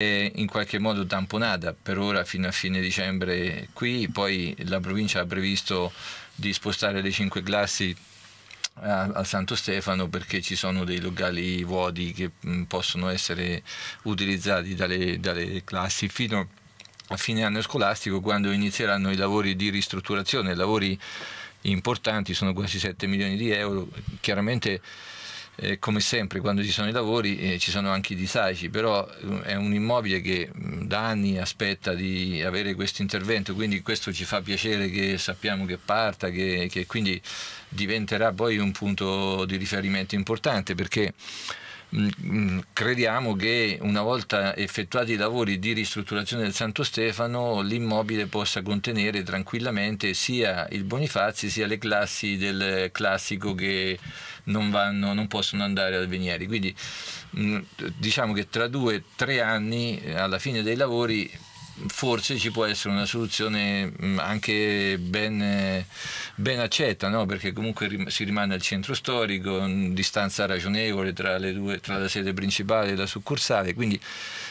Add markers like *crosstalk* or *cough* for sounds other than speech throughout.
in qualche modo tamponata per ora fino a fine dicembre qui, poi la provincia ha previsto di spostare le cinque classi a, Santo Stefano perché ci sono dei locali vuoti che possono essere utilizzati dalle, dalle classi. Fino a fine anno scolastico quando inizieranno i lavori di ristrutturazione, lavori importanti, sono quasi 7 milioni di euro, chiaramente eh, come sempre quando ci sono i lavori eh, ci sono anche i disagi, però eh, è un immobile che mh, da anni aspetta di avere questo intervento, quindi questo ci fa piacere che sappiamo che parta, che, che quindi diventerà poi un punto di riferimento importante perché Mm, mm, crediamo che una volta effettuati i lavori di ristrutturazione del Santo Stefano l'immobile possa contenere tranquillamente sia il Bonifazzi sia le classi del classico che non, vanno, non possono andare al Venieri. Quindi mm, diciamo che tra due o tre anni alla fine dei lavori forse ci può essere una soluzione mm, anche ben, ben accetta, no? perché comunque si rimane al centro storico, in distanza ragionevole tra, due, tra, la sede principale e la succursale, quindi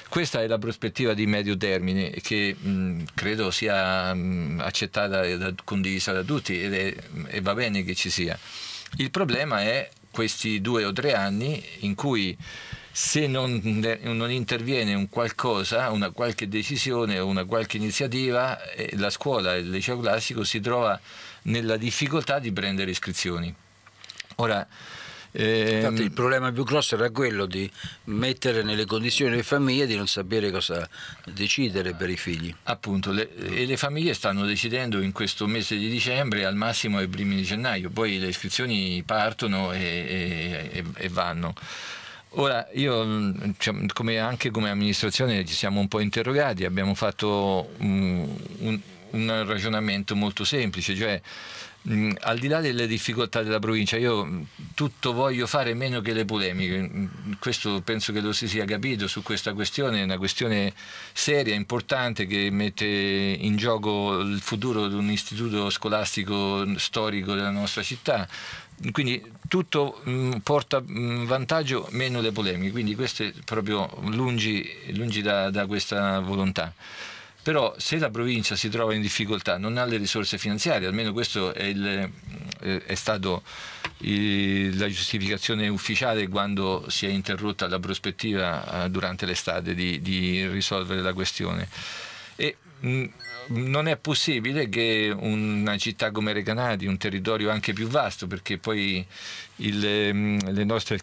questa è la prospettiva di medio termine che mh, mm, credo sia mh, mm, accettata e condivisa da tutti ed è, e va bene che ci sia. Il problema è questi due o tre anni in cui se non, non, interviene un qualcosa, una qualche decisione o una qualche iniziativa, eh, la scuola, il liceo classico si trova nella difficoltà di prendere iscrizioni. Ora, Infatti il problema più grosso era quello di mettere nelle condizioni le famiglie di non sapere cosa decidere per i figli. Appunto, le, e le famiglie stanno decidendo in questo mese di dicembre al massimo ai primi di gennaio, poi le iscrizioni partono e, e, e vanno. Ora, io cioè, come anche come amministrazione ci siamo un po' interrogati, abbiamo fatto un, un, un ragionamento molto semplice, cioè mh, al di là delle difficoltà della provincia, io tutto voglio fare meno che le polemiche, questo penso che lo si sia capito su questa questione, è una questione seria, importante che mette in gioco il futuro di un istituto scolastico storico della nostra città. Quindi tutto mh, mm, porta mh, mm, vantaggio meno le polemiche, quindi questo è proprio lungi, lungi da, da, questa volontà. Però se la provincia si trova in difficoltà, non ha le risorse finanziarie, almeno questo è, il, eh, è stato il, la giustificazione ufficiale quando si è interrotta la prospettiva eh, durante l'estate di, di risolvere la questione. E, non è possibile che una città come Recanati, un territorio anche più vasto, perché poi il, le nostre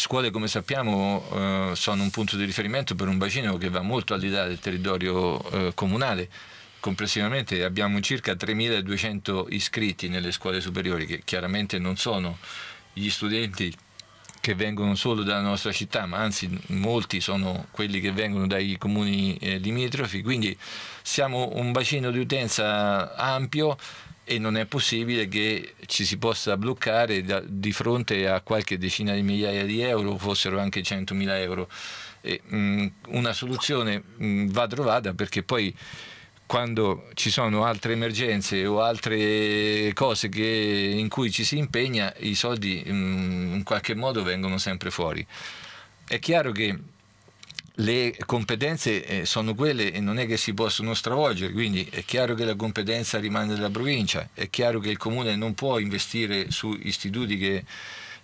scuole, come sappiamo, eh, sono un punto di riferimento per un bacino che va molto al di là del territorio eh, comunale. Complessivamente abbiamo circa 3.200 iscritti nelle scuole superiori, che chiaramente non sono gli studenti che vengono solo dalla nostra città, ma anzi molti sono quelli che vengono dai comuni eh, limitrofi, quindi siamo un bacino di utenza ampio e non è possibile che ci si possa bloccare da, di fronte a qualche decina di migliaia di euro, fossero anche 100.000 euro. E, mh, una soluzione mh, va trovata perché poi quando ci sono altre emergenze o altre cose che, in cui ci si impegna, i soldi in qualche modo vengono sempre fuori. È chiaro che le competenze eh, sono quelle e non è che si possono stravolgere, quindi è chiaro che la competenza rimane della provincia, è chiaro che il comune non può investire su istituti che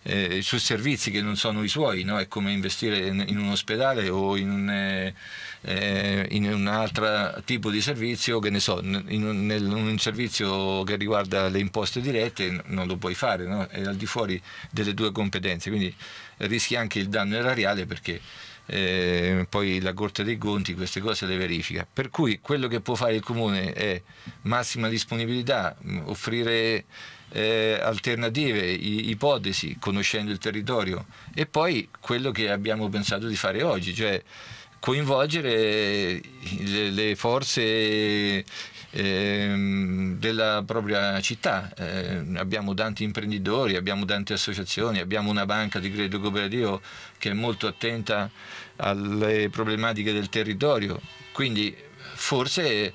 eh, su servizi che non sono i suoi, no? è come investire in, un ospedale o in un, eh, eh, in un altro tipo di servizio, che ne so, in un, nel, un servizio che riguarda le imposte dirette non lo puoi fare, no? è al di fuori delle tue competenze, quindi rischi anche il danno erariale perché eh, poi la Corte dei Conti queste cose le verifica. Per cui quello che può fare il Comune è massima disponibilità, offrire eh, alternative, ipotesi, conoscendo il territorio e poi quello che abbiamo pensato di fare oggi, cioè coinvolgere le, le forze eh, della propria città. Eh, abbiamo tanti imprenditori, abbiamo tante associazioni, abbiamo una banca di credito cooperativo che è molto attenta alle problematiche del territorio, quindi forse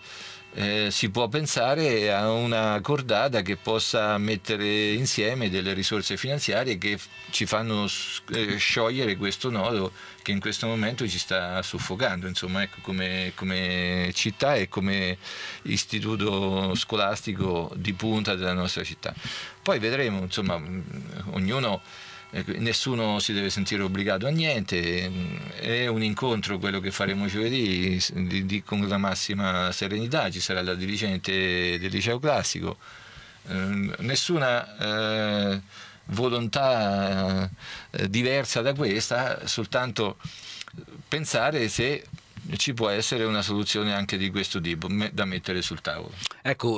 eh, si può pensare a una cordata che possa mettere insieme delle risorse finanziarie che ci fanno eh, sciogliere questo nodo che in questo momento ci sta soffocando, insomma, ecco, come, come città e come istituto scolastico di punta della nostra città. Poi vedremo, insomma, ognuno nessuno si deve sentire obbligato a niente, è un incontro quello che faremo giovedì di, di, con la massima serenità, ci sarà la dirigente del liceo classico, eh, nessuna eh, volontà eh, diversa da questa, soltanto pensare se ci può essere una soluzione anche di questo tipo da mettere sul tavolo. Ecco,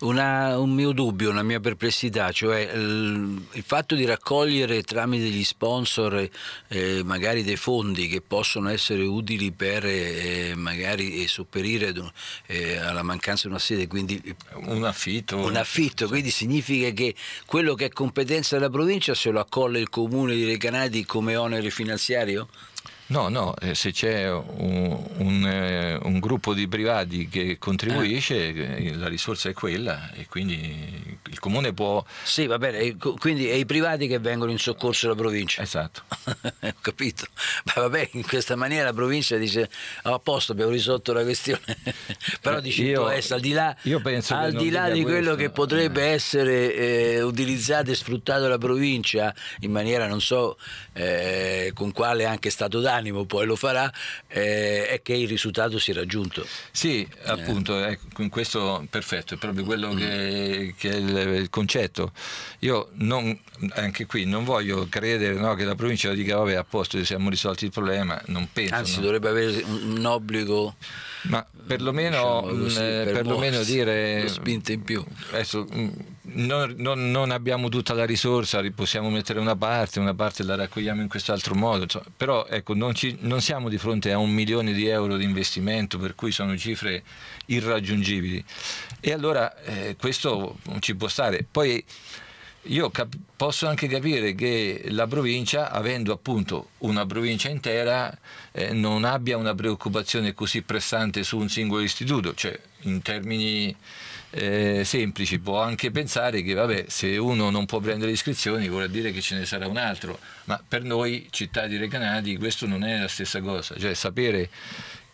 una, un mio dubbio, una mia perplessità, cioè il, fatto di raccogliere tramite gli sponsor eh, magari dei fondi che possono essere utili per eh, magari eh, sopperire eh, alla mancanza di una sede, quindi un affitto. Un affitto, quindi significa che quello che è competenza della provincia se lo accolle il comune di Recanati come onere finanziario? No, no, eh, se c'è un, un, eh, un, gruppo di privati che contribuisce, eh. la risorsa è quella e quindi il comune può... Sì, va bene, quindi è i privati che vengono in soccorso alla provincia. Esatto. *laughs* Ho capito. Ma vabbè, in questa maniera la provincia dice oh, a posto, abbiamo risolto la questione. *laughs* Però dici io, tu, al di là, al di, là di quello che potrebbe eh. essere eh, utilizzato e sfruttato dalla provincia in maniera non so eh, con quale anche stato dato, animo poi lo farà, eh, è che il risultato si è raggiunto. Sì, eh. appunto, ecco, in questo perfetto, è proprio quello che, che è il, il, concetto. Io non, anche qui non voglio credere no, che la provincia dica vabbè a posto, siamo risolti il problema, non penso. Anzi, no. dovrebbe avere un obbligo ma perlomeno, diciamo così, mm, per perlomeno dire spinte in più. adesso, mm, non, non, non, abbiamo tutta la risorsa possiamo mettere una parte una parte la raccogliamo in quest'altro modo cioè, però ecco non, ci, non, siamo di fronte a un milione di euro di investimento per cui sono cifre irraggiungibili. E allora eh, questo ci può stare. Poi io cap- posso anche capire che la provincia, avendo appunto una provincia intera, eh, non abbia una preoccupazione così pressante su un singolo istituto, cioè in termini eh, semplici può anche pensare che vabbè, se uno non può prendere iscrizioni vuol dire che ce ne sarà un altro, ma per noi città di Recanati questo non è la stessa cosa, cioè sapere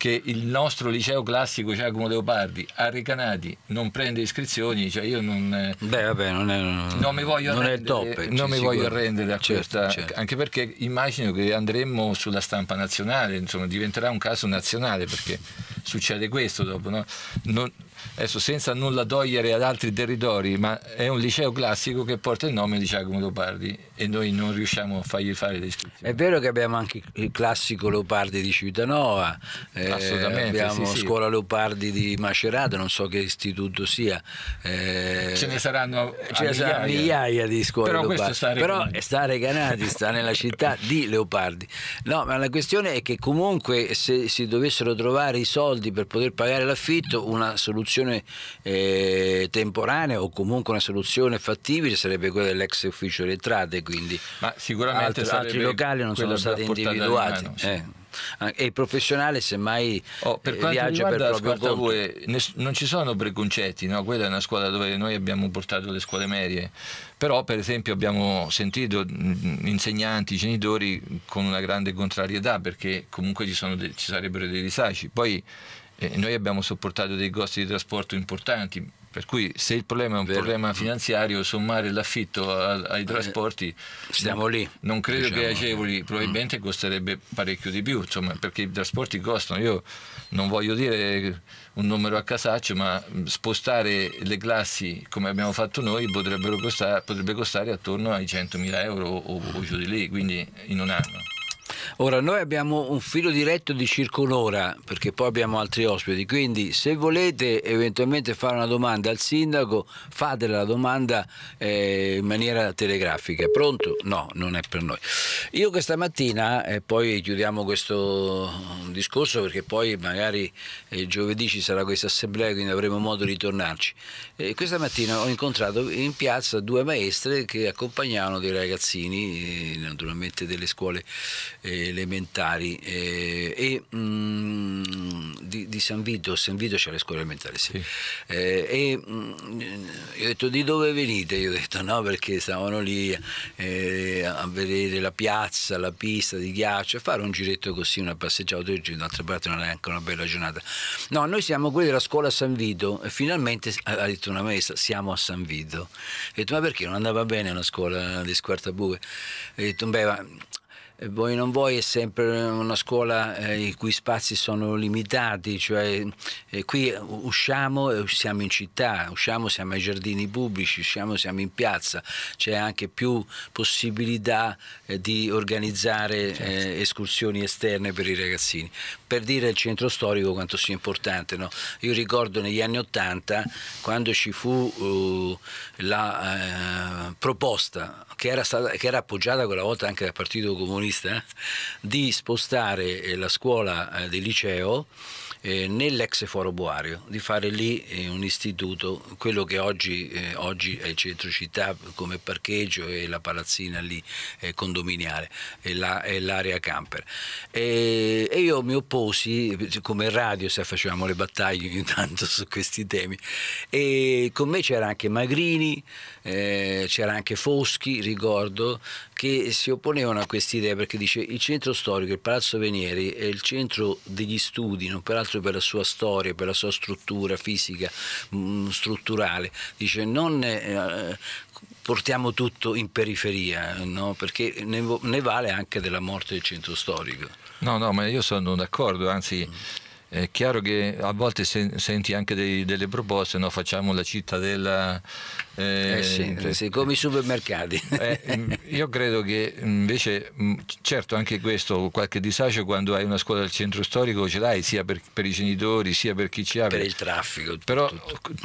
che il nostro liceo classico Giacomo Leopardi a Recanati non prende iscrizioni, cioè io non, eh, Beh, vabbè, non, è, non mi voglio non arrendere, top, non mi voglio arrendere a certo, questa, certo. anche perché immagino che andremo sulla stampa nazionale, insomma diventerà un caso nazionale perché succede questo dopo. No? Non, adesso senza nulla togliere ad altri territori, ma è un liceo classico che porta il nome di Giacomo Leopardi e noi non riusciamo a fargli fare le iscrizioni. È vero che abbiamo anche il classico Leopardi di Civitanova, eh, abbiamo sì, Scuola sì. Leopardi di Macerata, non so che istituto sia. Eh, ce ne saranno ce ne saranno migliaia di scuole Però Leopardi. Sta Però sta Recanati, sta nella città di Leopardi. No, ma la questione è che comunque se si dovessero trovare i soldi per poter pagare l'affitto, una soluzione soluzione eh, temporanea o comunque una soluzione fattibile sarebbe quella dell'ex ufficio delle entrate, quindi Ma sicuramente altri, altri locali non sono stati individuati. Mano, sì. eh e il professionale semmai oh, per eh, viaggia per proprio conto. Voi, non ci sono preconcetti, no? quella è una scuola dove noi abbiamo portato le scuole medie, però per esempio abbiamo sentito insegnanti, genitori con una grande contrarietà perché comunque ci, de- ci sarebbero dei disagi. Poi eh, noi abbiamo sopportato dei costi di trasporto importanti, per cui se il problema è un Vero. problema finanziario, sommare l'affitto ai eh, trasporti, stiamo lì. Non credo diciamo. che agevoli, probabilmente costerebbe parecchio di più, insomma, perché i trasporti costano. Io non voglio dire un numero a casaccio, ma spostare le classi come abbiamo fatto noi costare, potrebbe costare attorno ai 100.000 euro o, o giù di lì, quindi in un anno. Ora, noi abbiamo un filo diretto di circa un'ora, perché poi abbiamo altri ospiti, quindi se volete eventualmente fare una domanda al sindaco, fatela la domanda eh, in maniera telegrafica. Pronto? No, non è per noi. Io questa mattina, e eh, poi chiudiamo questo discorso perché poi magari eh, giovedì ci sarà questa assemblea, quindi avremo modo di tornarci. Eh, questa mattina ho incontrato in piazza due maestre che accompagnavano dei ragazzini, eh, naturalmente delle scuole elementari eh, e mh, mm, di, di San Vito, San Vito c'è le scuole elementari, sì. sì. Eh, e mh, mm, io ho detto di dove venite? Io ho detto no perché stavano lì eh, a vedere la piazza, la pista di ghiaccio, a fare un giretto così, una passeggiata oggi, d'altra parte non è neanche una bella giornata. No, noi siamo quelli della scuola San Vito e finalmente ha detto una maestra, siamo a San Vito. Ho detto ma perché non andava bene una scuola di Squartabue? Ho detto beh ma vuoi non vuoi è sempre una scuola eh, i cui spazi sono limitati, cioè eh, qui usciamo e siamo in città, usciamo siamo ai giardini pubblici, usciamo siamo in piazza, c'è anche più possibilità eh, di organizzare certo. eh, escursioni esterne per i ragazzini. Per dire il centro storico quanto sia importante, no? io ricordo negli anni Ottanta quando ci fu uh, la uh, proposta che era, stata, che era appoggiata quella volta anche dal Partito Comunista, eh, di spostare eh, la scuola eh, del liceo eh, nell'ex foro Boario, di fare lì eh, un istituto, quello che oggi, eh, oggi, è il centro città come parcheggio e la palazzina lì eh, condominiale e, la, l'area camper. E, e, io mi opposi, come radio se facevamo le battaglie ogni tanto su questi temi, e con me c'era anche Magrini, eh, c'era anche Foschi, ricordo, che si opponevano a questa idea perché dice il centro storico, il Palazzo Venieri è il centro degli studi, non peraltro per la sua storia, per la sua struttura fisica, mh, mm, strutturale, dice non eh, portiamo tutto in periferia, no? perché ne, ne, vale anche della morte del centro storico. No, no, ma io sono d'accordo, anzi... Mm è chiaro che a volte senti anche dei, delle proposte, no? facciamo la cittadella. Eh, eh sì, sì, come i supermercati. *laughs* Eh, mm, io credo che invece, mm, certo anche questo, qualche disagio quando hai una scuola del centro storico ce l'hai sia per, per i genitori sia per chi ci ha. Per il traffico. Però.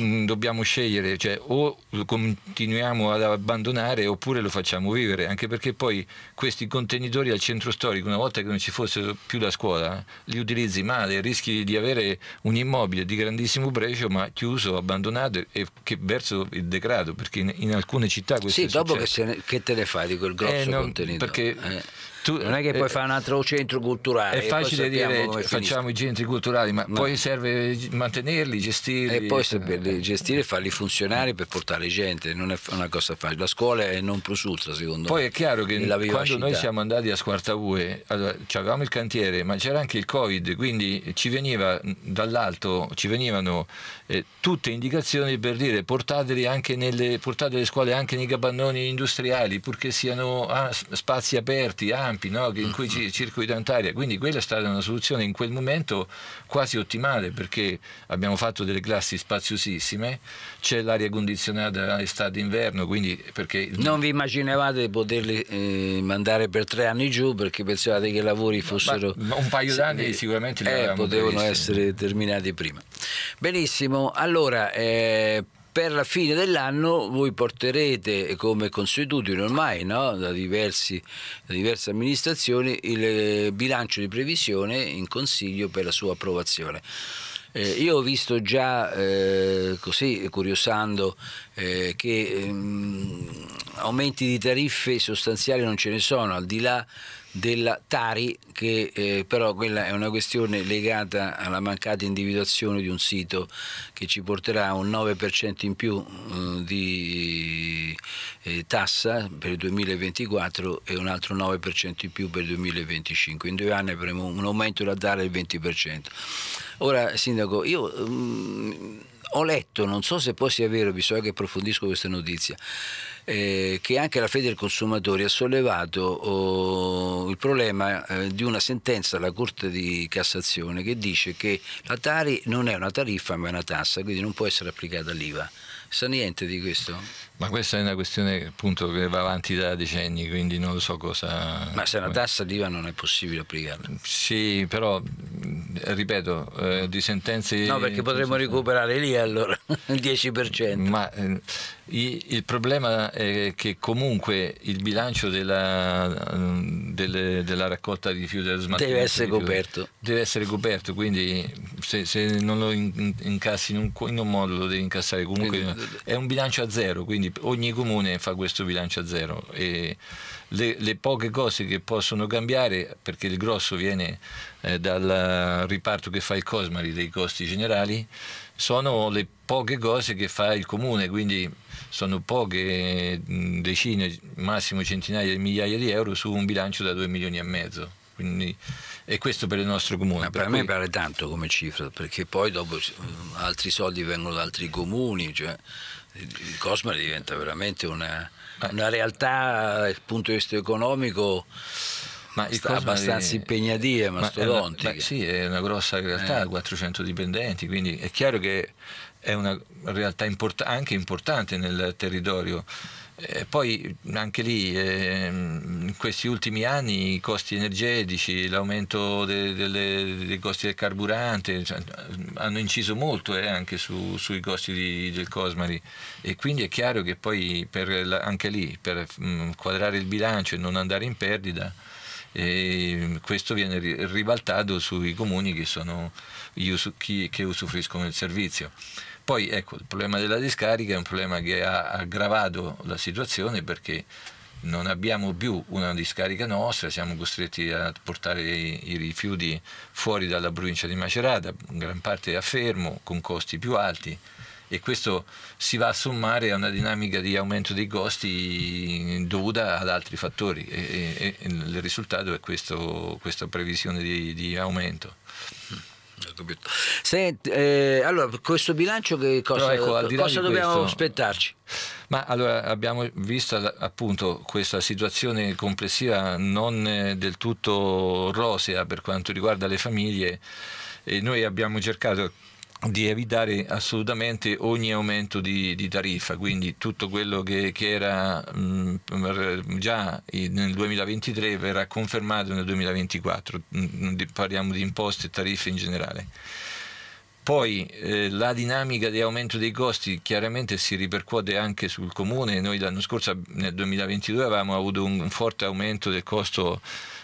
Mm, dobbiamo scegliere, cioè, o continuiamo ad abbandonare oppure lo facciamo vivere, anche perché poi questi contenitori al centro storico, una volta che non ci fosse più la scuola, li utilizzi male, rischi di, avere un immobile di grandissimo pregio ma chiuso, abbandonato e che verso il degrado, perché in, in alcune città questo Sì, dopo che, ne, che, te ne fai di quel grosso eh, no, contenitore? Perché eh. Tu, non è che puoi eh, fare un altro centro culturale. È facile dire facciamo i centri culturali, ma no. poi serve mantenerli, gestirli. E poi saperli gestire e farli funzionare per portare gente, non è una cosa facile. La scuola è non plus ultra secondo poi me. Poi è chiaro che quando noi siamo andati a Squartavue, allora, avevamo il cantiere, ma c'era anche il Covid, quindi ci veniva dall'alto, ci venivano eh, tutte indicazioni per dire portateli anche nelle, portate le scuole anche nei capannoni industriali, purché siano ah, spazi aperti, ampi campi no? in cui ci, circuitano aria, quindi quella è stata una soluzione in quel momento quasi ottimale perché abbiamo fatto delle classi spaziosissime, c'è l'aria condizionata estate-inverno, quindi perché... Non vi immaginavate di poterli eh, mandare per tre anni giù perché pensavate che i lavori fossero... Ma, un paio d'anni sicuramente li eh, potevano previsti. essere terminati prima. Benissimo, allora... Eh, per la fine dell'anno voi porterete, come consuetudine ormai no? da, diversi, da, diverse amministrazioni, il eh, bilancio di previsione in consiglio per la sua approvazione. Eh, io ho visto già, eh, così curiosando, eh, che ehm, aumenti di tariffe sostanziali non ce ne sono, al di là della Tari, che eh, però quella è una questione legata alla mancata individuazione di un sito che ci porterà un 9% in più eh, di eh, tassa per il 2024 e un altro 9% in più per il 2025. In due anni avremo un aumento da dare del 20%. Ora, Sindaco, io... Um, ho letto, non so se poi sia vero, bisogna che approfondisco questa notizia, eh, che anche la Fede del Consumatori ha sollevato oh, il problema eh, di una sentenza della Corte di Cassazione che dice che la Tari non è una tariffa ma è una tassa, quindi non può essere applicata l'IVA. Sa niente di questo? Ma questa è una questione appunto che va avanti da decenni, quindi non so cosa... Ma se è una tassa d'IVA non è possibile applicarla? Sì, però, ripeto, eh, di sentenze... No, perché potremmo recuperare lì allora. Il 10%. Ma eh, il problema è che comunque il bilancio della, delle, della raccolta di rifiuti deve essere coperto. Deve essere coperto, quindi se, se non lo incassi in un, in un, modo lo devi incassare comunque. Quindi, è un bilancio a zero, quindi ogni comune fa questo bilancio a zero. E le, le poche cose che possono cambiare, perché il grosso viene eh, dal riparto che fa il Cosmari dei costi generali, sono le poche cose che fa il comune, quindi sono poche decine, massimo centinaia di migliaia di euro su un bilancio da 2 milioni e mezzo. Quindi, e questo per il nostro comune. Ma per, per me pare tanto come cifra, perché poi dopo altri soldi vengono da altri comuni, cioè il Cosma diventa veramente una, una realtà dal punto di vista economico ma abbastanza impegnativa, mastodontica. Ma sì, è una grossa realtà, eh. 400 dipendenti, quindi è chiaro che è una realtà import- anche importante nel territorio. Eh, poi anche lì eh, in questi ultimi anni i costi energetici, l'aumento de- de- dei costi del carburante cioè, hanno inciso molto eh, anche su- sui costi di- del Cosmari e quindi è chiaro che poi la- anche lì per mh, mm, quadrare il bilancio e non andare in perdita questo viene ribaltato sui comuni che, sono, che usufruiscono del servizio. Poi ecco, il problema della discarica è un problema che ha aggravato la situazione perché non abbiamo più una discarica nostra, siamo costretti a portare i, rifiuti fuori dalla provincia di Macerata, in gran parte a fermo, con costi più alti e questo si va a sommare a una dinamica di aumento dei costi dovuta ad altri fattori e, e, e il risultato è questo, questa previsione di, di aumento. Senti, eh, allora, questo bilancio che cosa, ecco, cosa dobbiamo questo, aspettarci? Ma allora abbiamo visto appunto questa situazione complessiva non del tutto rosea per quanto riguarda le famiglie e noi abbiamo cercato di evitare assolutamente ogni aumento di, di tariffa, quindi tutto quello che, che era mh, già nel 2023 verrà confermato nel 2024, mh, parliamo di imposte e tariffe in generale. Poi eh, la dinamica di aumento dei costi chiaramente si ripercuote anche sul comune, noi l'anno scorso nel 2022 avevamo avuto un forte aumento del costo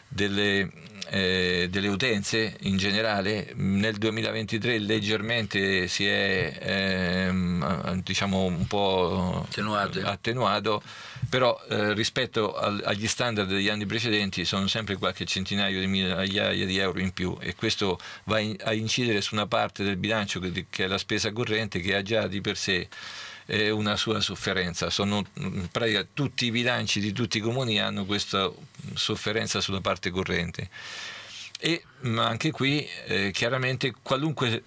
delle eh, delle utenze in generale nel 2023 leggermente si è ehm, diciamo un po' attenuato, attenuato però eh, rispetto al, agli standard degli anni precedenti sono sempre qualche centinaio di migliaia di euro in più e questo va in, a incidere su una parte del bilancio che, che è la spesa corrente che ha già di per sé eh, una sua sofferenza. Sono, in pratica, tutti i bilanci di tutti i comuni hanno questa sofferenza sulla parte corrente. E anche qui eh, chiaramente qualunque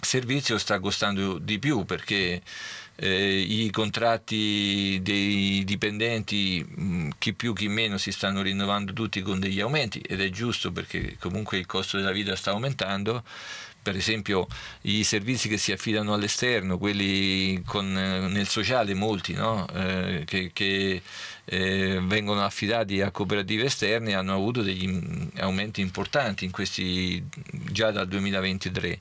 servizio sta costando di più perché eh, i contratti dei dipendenti mh, chi più chi meno si stanno rinnovando tutti con degli aumenti ed è giusto perché comunque il costo della vita sta aumentando per esempio i servizi che si affidano all'esterno, quelli con, eh, nel sociale, molti no? eh, che, che eh, vengono affidati a cooperative esterne hanno avuto degli aumenti importanti questi, già dal 2023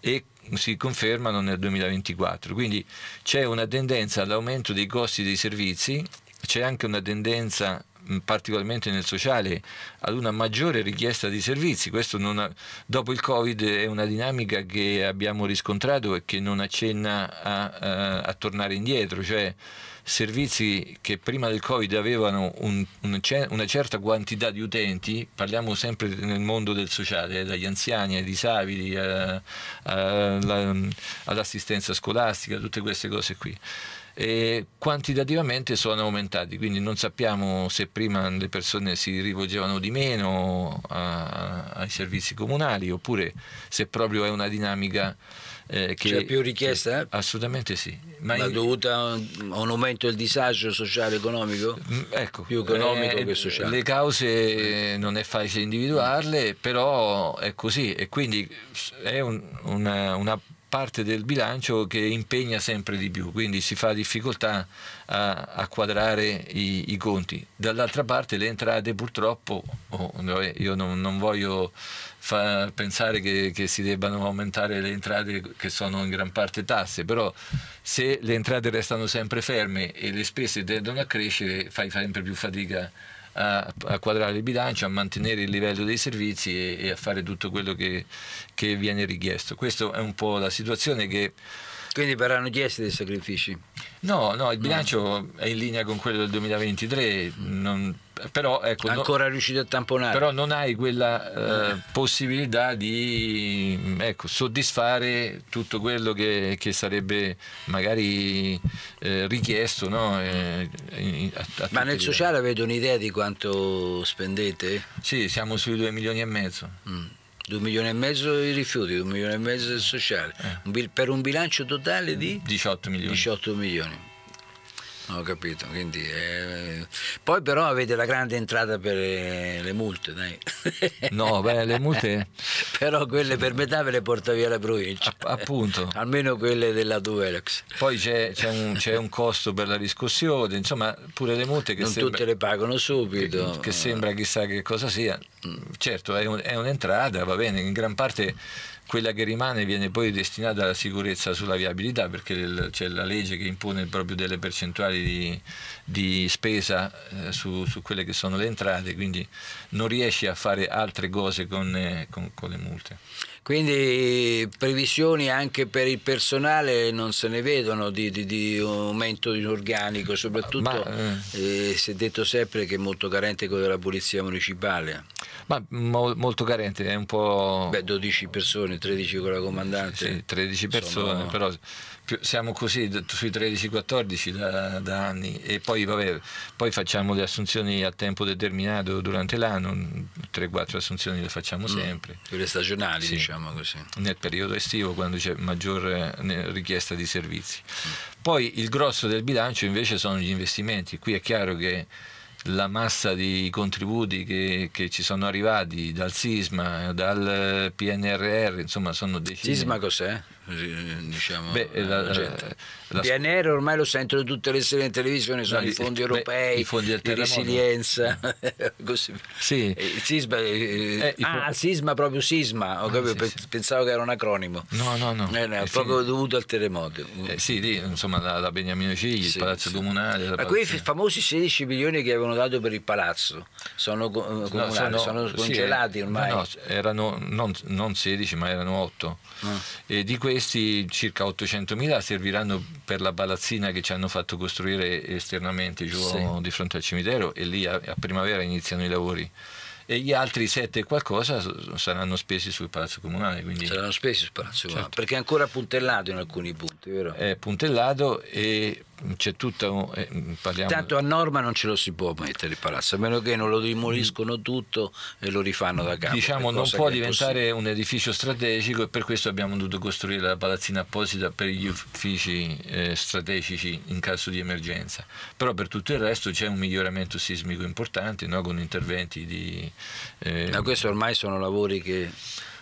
e si confermano nel 2024. Quindi c'è una tendenza all'aumento dei costi dei servizi, c'è anche una tendenza particolarmente nel sociale, ad una maggiore richiesta di servizi. Questo ha, dopo il Covid è una dinamica che abbiamo riscontrato e che non accenna a, a, a tornare indietro, cioè servizi che prima del Covid avevano un, un, una certa quantità di utenti, parliamo sempre nel mondo del sociale, eh, dagli anziani ai disabili, a, a, all'assistenza scolastica, tutte queste cose qui. E quantitativamente sono aumentati, quindi non sappiamo se prima le persone si rivolgevano di meno a, ai servizi comunali oppure se proprio è una dinamica eh, che c'è più richiesta? Eh? Assolutamente sì. Ma, Ma dovuta a un aumento del disagio sociale economico? Mm, ecco, più economico eh, che sociale. Le cause non è facile individuarle, però è così e quindi è un, una, una parte del bilancio che impegna sempre di più, quindi si fa difficoltà a, a quadrare i, i, conti. Dall'altra parte le entrate purtroppo, oh, io non, non voglio pensare che, che, si debbano aumentare le entrate che sono in gran parte tasse, però se le entrate restano sempre ferme e le spese tendono a crescere fai sempre più fatica a, a, quadrare il bilancio, a mantenere il livello dei servizi e, e a fare tutto quello che, che viene richiesto. Questa è un po' la situazione che quindi verranno chiesti dei sacrifici? No, no, il bilancio no. è in linea con quello del 2023, non, però ecco, ancora no, riuscito a tamponare. Però non hai quella eh, possibilità di ecco, soddisfare tutto quello che, che sarebbe magari eh, richiesto. No? Eh, a, a Ma nel sociale avete un'idea di quanto spendete? Sì, siamo sui 2 milioni e mezzo. Mm. 2 milioni e mezzo di rifiuti, 2 milioni e mezzo del sociale, eh. per un bilancio totale di 18 milioni. 18 milioni. Ho capito, quindi, eh, poi però avete la grande entrata per le, le multe, dai. No, beh, le multe... *laughs* però quelle per metà ve le porta via la provincia. appunto. *laughs* Almeno quelle della Duelex. Poi c'è, c'è, un, c'è, un, costo per la riscossione, insomma, pure le multe che Non sembra, tutte le pagano subito. Che, che sembra chissà che cosa sia. Certo, è, un, è un'entrata, va bene, in gran parte quella che rimane viene poi destinata alla sicurezza sulla viabilità perché c'è la legge che impone proprio delle percentuali di, di spesa eh, su, su, quelle che sono le entrate, quindi non riesci a fare altre cose con, eh, con, con le multe. Quindi previsioni anche per il personale non se ne vedono di, di, di aumento di organico, soprattutto Ma, eh, eh, si è detto sempre che è molto carente quello della polizia municipale. Ma mo, molto carente, è un po'... Beh, 12 persone, 13 con la comandante. Sì, 13 persone, sono... però siamo così sui 13-14 da, da, anni e poi, vabbè, poi, facciamo le assunzioni a tempo determinato durante l'anno, 3-4 assunzioni le facciamo mm, sempre. Mm, quelle stagionali sì, diciamo così. Nel periodo estivo quando c'è maggior richiesta di servizi. Mm. Poi il grosso del bilancio invece sono gli investimenti, qui è chiaro che la massa di contributi che, che, ci sono arrivati dal sisma, dal PNRR, insomma sono decine. Sisma cos'è? Diciamo, Beh, la, la, la, PNR ormai lo sentono tutte le sere in televisione, sono no, i fondi europei, beh, i fondi di resilienza. *laughs* Così. Sì. Il sisma, eh, eh, ah, sisma proprio sisma, ho capito, ah, sì, pensavo che era un acronimo. No, no, no. Eh, no proprio dovuto al terremoto. Eh, sì, lì, insomma, la, la Beniamino Cigli, sì, il palazzo comunale. Ma quei famosi 16 milioni che avevano dato per il palazzo sono, comunali, no, sono, sono congelati ormai? No, erano non, non, 16 ma erano 8. Ah. E di questi circa 800.000 serviranno per la palazzina che ci hanno fatto costruire esternamente giù sì. di fronte al cimitero e lì a, a primavera iniziano i lavori e gli altri sette e qualcosa saranno spesi sul palazzo comunale. Quindi... Saranno spesi sul palazzo comunale, certo. perché è ancora puntellato in alcuni punti, vero? È puntellato e c'è tutta un, eh, parliamo... tanto a norma non ce lo si può mettere il palazzo a meno che non lo demoliscono tutto e lo rifanno da capo diciamo non può diventare un edificio strategico e per questo abbiamo dovuto costruire la palazzina apposita per gli uffici eh, strategici in caso di emergenza però per tutto il resto c'è un miglioramento sismico importante no? con interventi di eh... ma questi ormai sono lavori che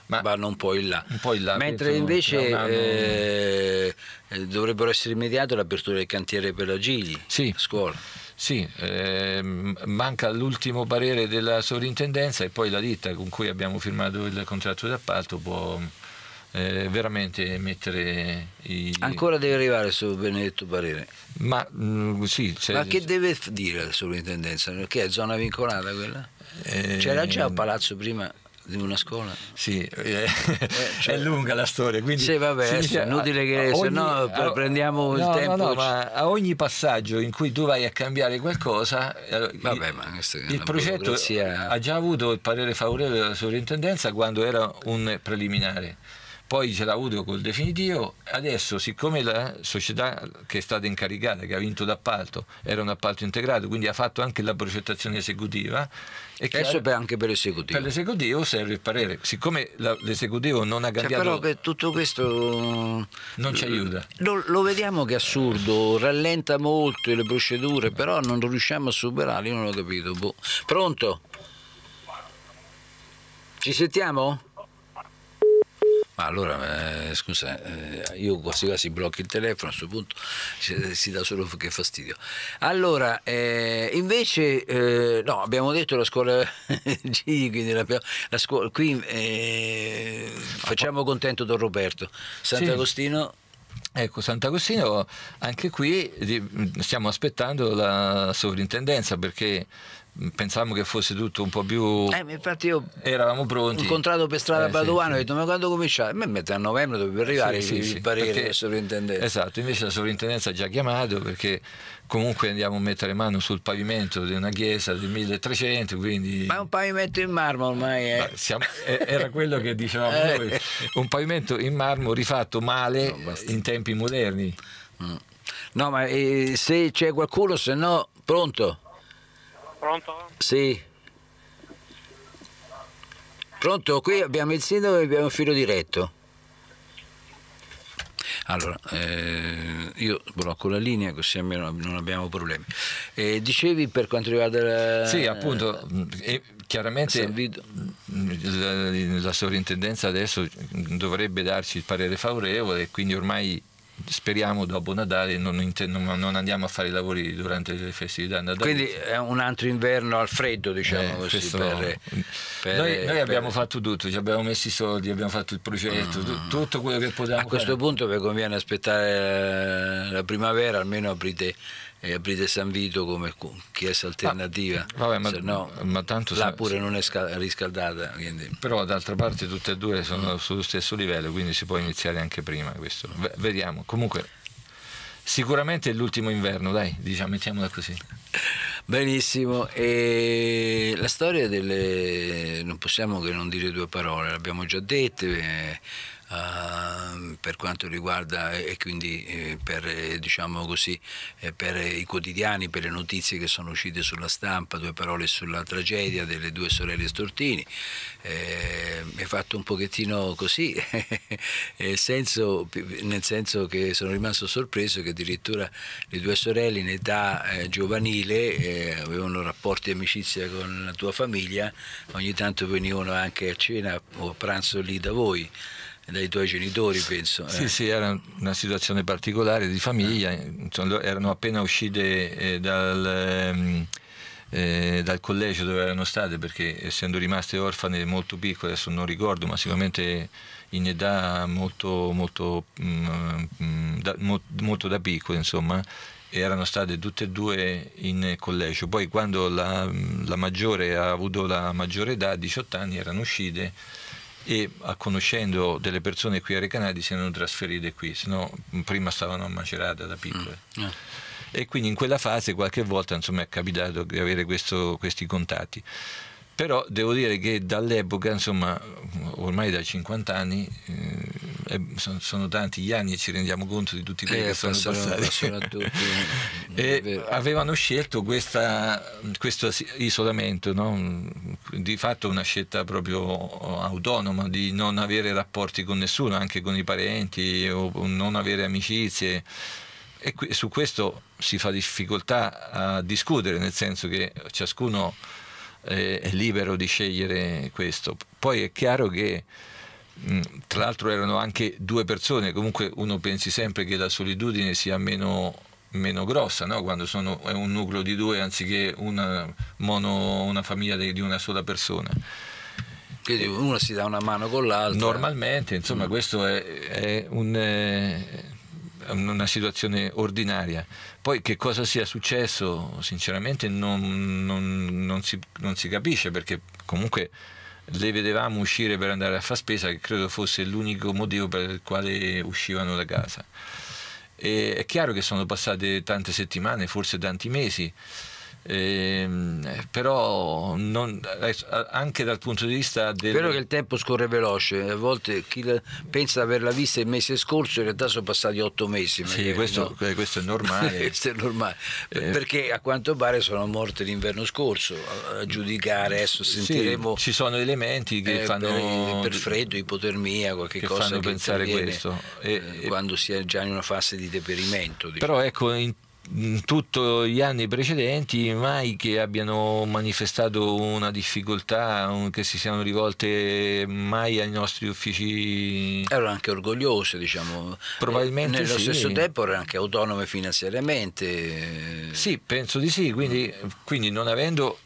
ma vanno un po' in là. Po in là Mentre invece eh, eh, dovrebbero essere immediate l'apertura del cantiere per la Gigli, sì. scuola. Sì, eh, manca l'ultimo parere della sovrintendenza e poi la ditta con cui abbiamo firmato il contratto d'appalto può eh, veramente mettere i... Ancora deve arrivare il suo benedetto parere. Ma, mh, mm, sì, Ma che deve dire la sovrintendenza? Perché è zona vincolata quella? Eh, C'era già un palazzo prima? Di una scuola? Sì, eh, eh, cioè, è lunga la storia. Quindi sì, vabbè, è inutile che ogni, se no prendiamo il no, tempo. No, no, ma a ogni passaggio in cui tu vai a cambiare qualcosa, eh, vabbè, il, progetto ha già avuto il parere favorevole della sovrintendenza quando era un preliminare poi ce l'ha avuto col definitivo, adesso siccome la società che è stata incaricata, che ha vinto d'appalto, era un appalto integrato, quindi ha fatto anche la progettazione esecutiva. E adesso per anche per l'esecutivo. Per l'esecutivo serve il parere, siccome l'esecutivo non ha cioè, cambiato... Cioè, però che tutto questo... Non ci aiuta. Lo, lo, vediamo che è assurdo, rallenta molto le procedure, però non riusciamo a superarle, io non ho capito. Boh. Pronto? Ci sentiamo? Ma allora, eh, scusa, eh, io quasi quasi blocco il telefono, a questo punto si, si dà solo che fastidio. Allora, eh, invece, eh, no, abbiamo detto la scuola *laughs* G, quindi la, la scuola, qui eh, facciamo contento Don Roberto. Sant'Agostino... Sì. Ecco, Sant'Agostino, anche qui stiamo aspettando la sovrintendenza perché pensavamo che fosse tutto un po' più eh, infatti io eravamo pronti ho incontrato per strada eh, Paduano sì, e ho detto ma quando cominciate? a me mette a novembre dovrebbe arrivare sì, il, sì, il parere della sovrintendenza esatto invece la sovrintendenza ha già chiamato perché comunque andiamo a mettere mano sul pavimento di una chiesa del 1300 quindi ma è un pavimento in marmo ormai eh. Siamo, era quello che dicevamo eh. noi un pavimento in marmo rifatto male no, in tempi moderni mm. no ma eh, se c'è qualcuno se no pronto Pronto? Sì. Pronto? Qui abbiamo il sindaco e abbiamo il filo diretto. Allora, eh, io blocco la linea così almeno non abbiamo problemi. Eh, dicevi per quanto riguarda la... Sì, appunto, eh, chiaramente la, la sovrintendenza adesso dovrebbe darci il parere favorevole, quindi ormai speriamo dopo Natale non, non, andiamo a fare i lavori durante le festività natalizie. Quindi è un altro inverno al freddo, diciamo eh, così. Per, per, noi, noi per... abbiamo fatto tutto, ci abbiamo messo i soldi, abbiamo fatto il progetto, mm. tutto quello che potevamo fare. A questo punto vi conviene aspettare la primavera, almeno aprite e aprite San Vito come chiesa alternativa, ah, vabbè, ma, no ma tanto là pure non è riscaldata. Quindi. Però d'altra parte tutte e due sono mm. sullo stesso livello, quindi si può iniziare anche prima questo. V- vediamo. Comunque sicuramente è l'ultimo inverno, dai, diciamo, mettiamola così. Benissimo, e la storia delle... non possiamo che non dire due parole, l'abbiamo già dette. Eh uh, per quanto riguarda e quindi eh, per, eh, diciamo così, eh, per i quotidiani, per le notizie che sono uscite sulla stampa, due parole sulla tragedia delle due sorelle Stortini. Eh, ha fatto un pochettino così, *laughs* senso, nel senso che sono rimasto sorpreso che addirittura le due sorelle in età eh, giovanile eh, avevano rapporti di amicizia con la tua famiglia, ogni tanto venivano anche a cena o a pranzo lì da voi dai tuoi genitori, penso. Sì, eh. sì, era una situazione particolare di famiglia, insomma, erano appena uscite eh, dal, ehm, eh, dal, collegio dove erano state, perché essendo rimaste orfane molto piccole, adesso non ricordo, ma sicuramente in età molto, molto, mm, mm da, mo, molto da piccole, insomma, erano state tutte e due in collegio. Poi quando la, la maggiore ha avuto la maggiore età, 18 anni, erano uscite e conoscendo delle persone qui a Recanati si erano trasferite qui, se no prima stavano a Macerata da piccole. Mm. Yeah. E quindi in quella fase qualche volta insomma, è capitato di avere questo, questi contatti però devo dire che dall'epoca, insomma, ormai da 50 anni, eh, sono, sono, tanti gli anni e ci rendiamo conto di tutti quelli eh, che sono passati. *laughs* e avevano scelto questa, questo isolamento, no? di fatto una scelta proprio autonoma, di non avere rapporti con nessuno, anche con i parenti, o non avere amicizie. E su questo si fa difficoltà a discutere, nel senso che ciascuno è libero di scegliere questo. Poi è chiaro che tra l'altro erano anche due persone, comunque uno pensi sempre che la solitudine sia meno, meno grossa, no? quando sono, è un nucleo di due anziché una, mono, una famiglia di una sola persona. Quindi uno si dà una mano con l'altra. Normalmente, insomma, mm. questo è, è un... Eh, una situazione ordinaria. Poi che cosa sia successo, sinceramente non, non, non, si, non si capisce perché comunque le vedevamo uscire per andare a fare spesa, che credo fosse l'unico motivo per il quale uscivano da casa. E è chiaro che sono passate tante settimane, forse tanti mesi, eh, però non, anche dal punto di vista del... Spero che il tempo scorre veloce, a volte chi pensa di averla vista il mese scorso in realtà sono passati otto mesi. Sì, questo, no? questo, è normale. *laughs* questo è normale. Eh, perché a quanto pare sono morte l'inverno scorso, a giudicare, adesso sentiremo... Sì, ci sono elementi che eh, fanno... Per, freddo, ipotermia, qualche che cosa fanno che pensare questo. E, eh, quando si è già in una fase di deperimento. Diciamo. Però ecco, in tutti gli anni precedenti mai che abbiano manifestato una difficoltà, che si siano rivolte mai ai nostri uffici. Erano anche orgogliose, diciamo. Probabilmente Nello sì. stesso tempo erano anche autonome finanziariamente. Sì, penso di sì, quindi, quindi non avendo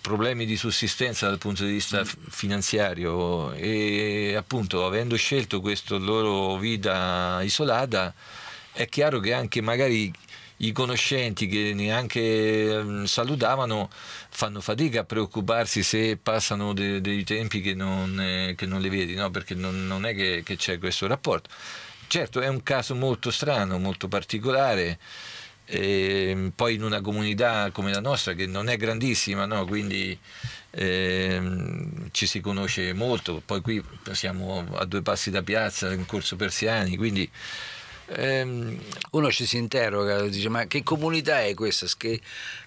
problemi di sussistenza dal punto di vista finanziario e appunto avendo scelto questa loro vita isolata, è chiaro che anche magari i conoscenti che neanche salutavano fanno fatica a preoccuparsi se passano de- dei tempi che non, eh, che non, le vedi, no? perché non, non è che, che c'è questo rapporto. Certo è un caso molto strano, molto particolare. E poi in una comunità come la nostra che non è grandissima, no? quindi ehm, ci si conosce molto, poi qui siamo a due passi da piazza in Corso Persiani, quindi ehm... uno ci si interroga, dice ma che comunità è questa? Che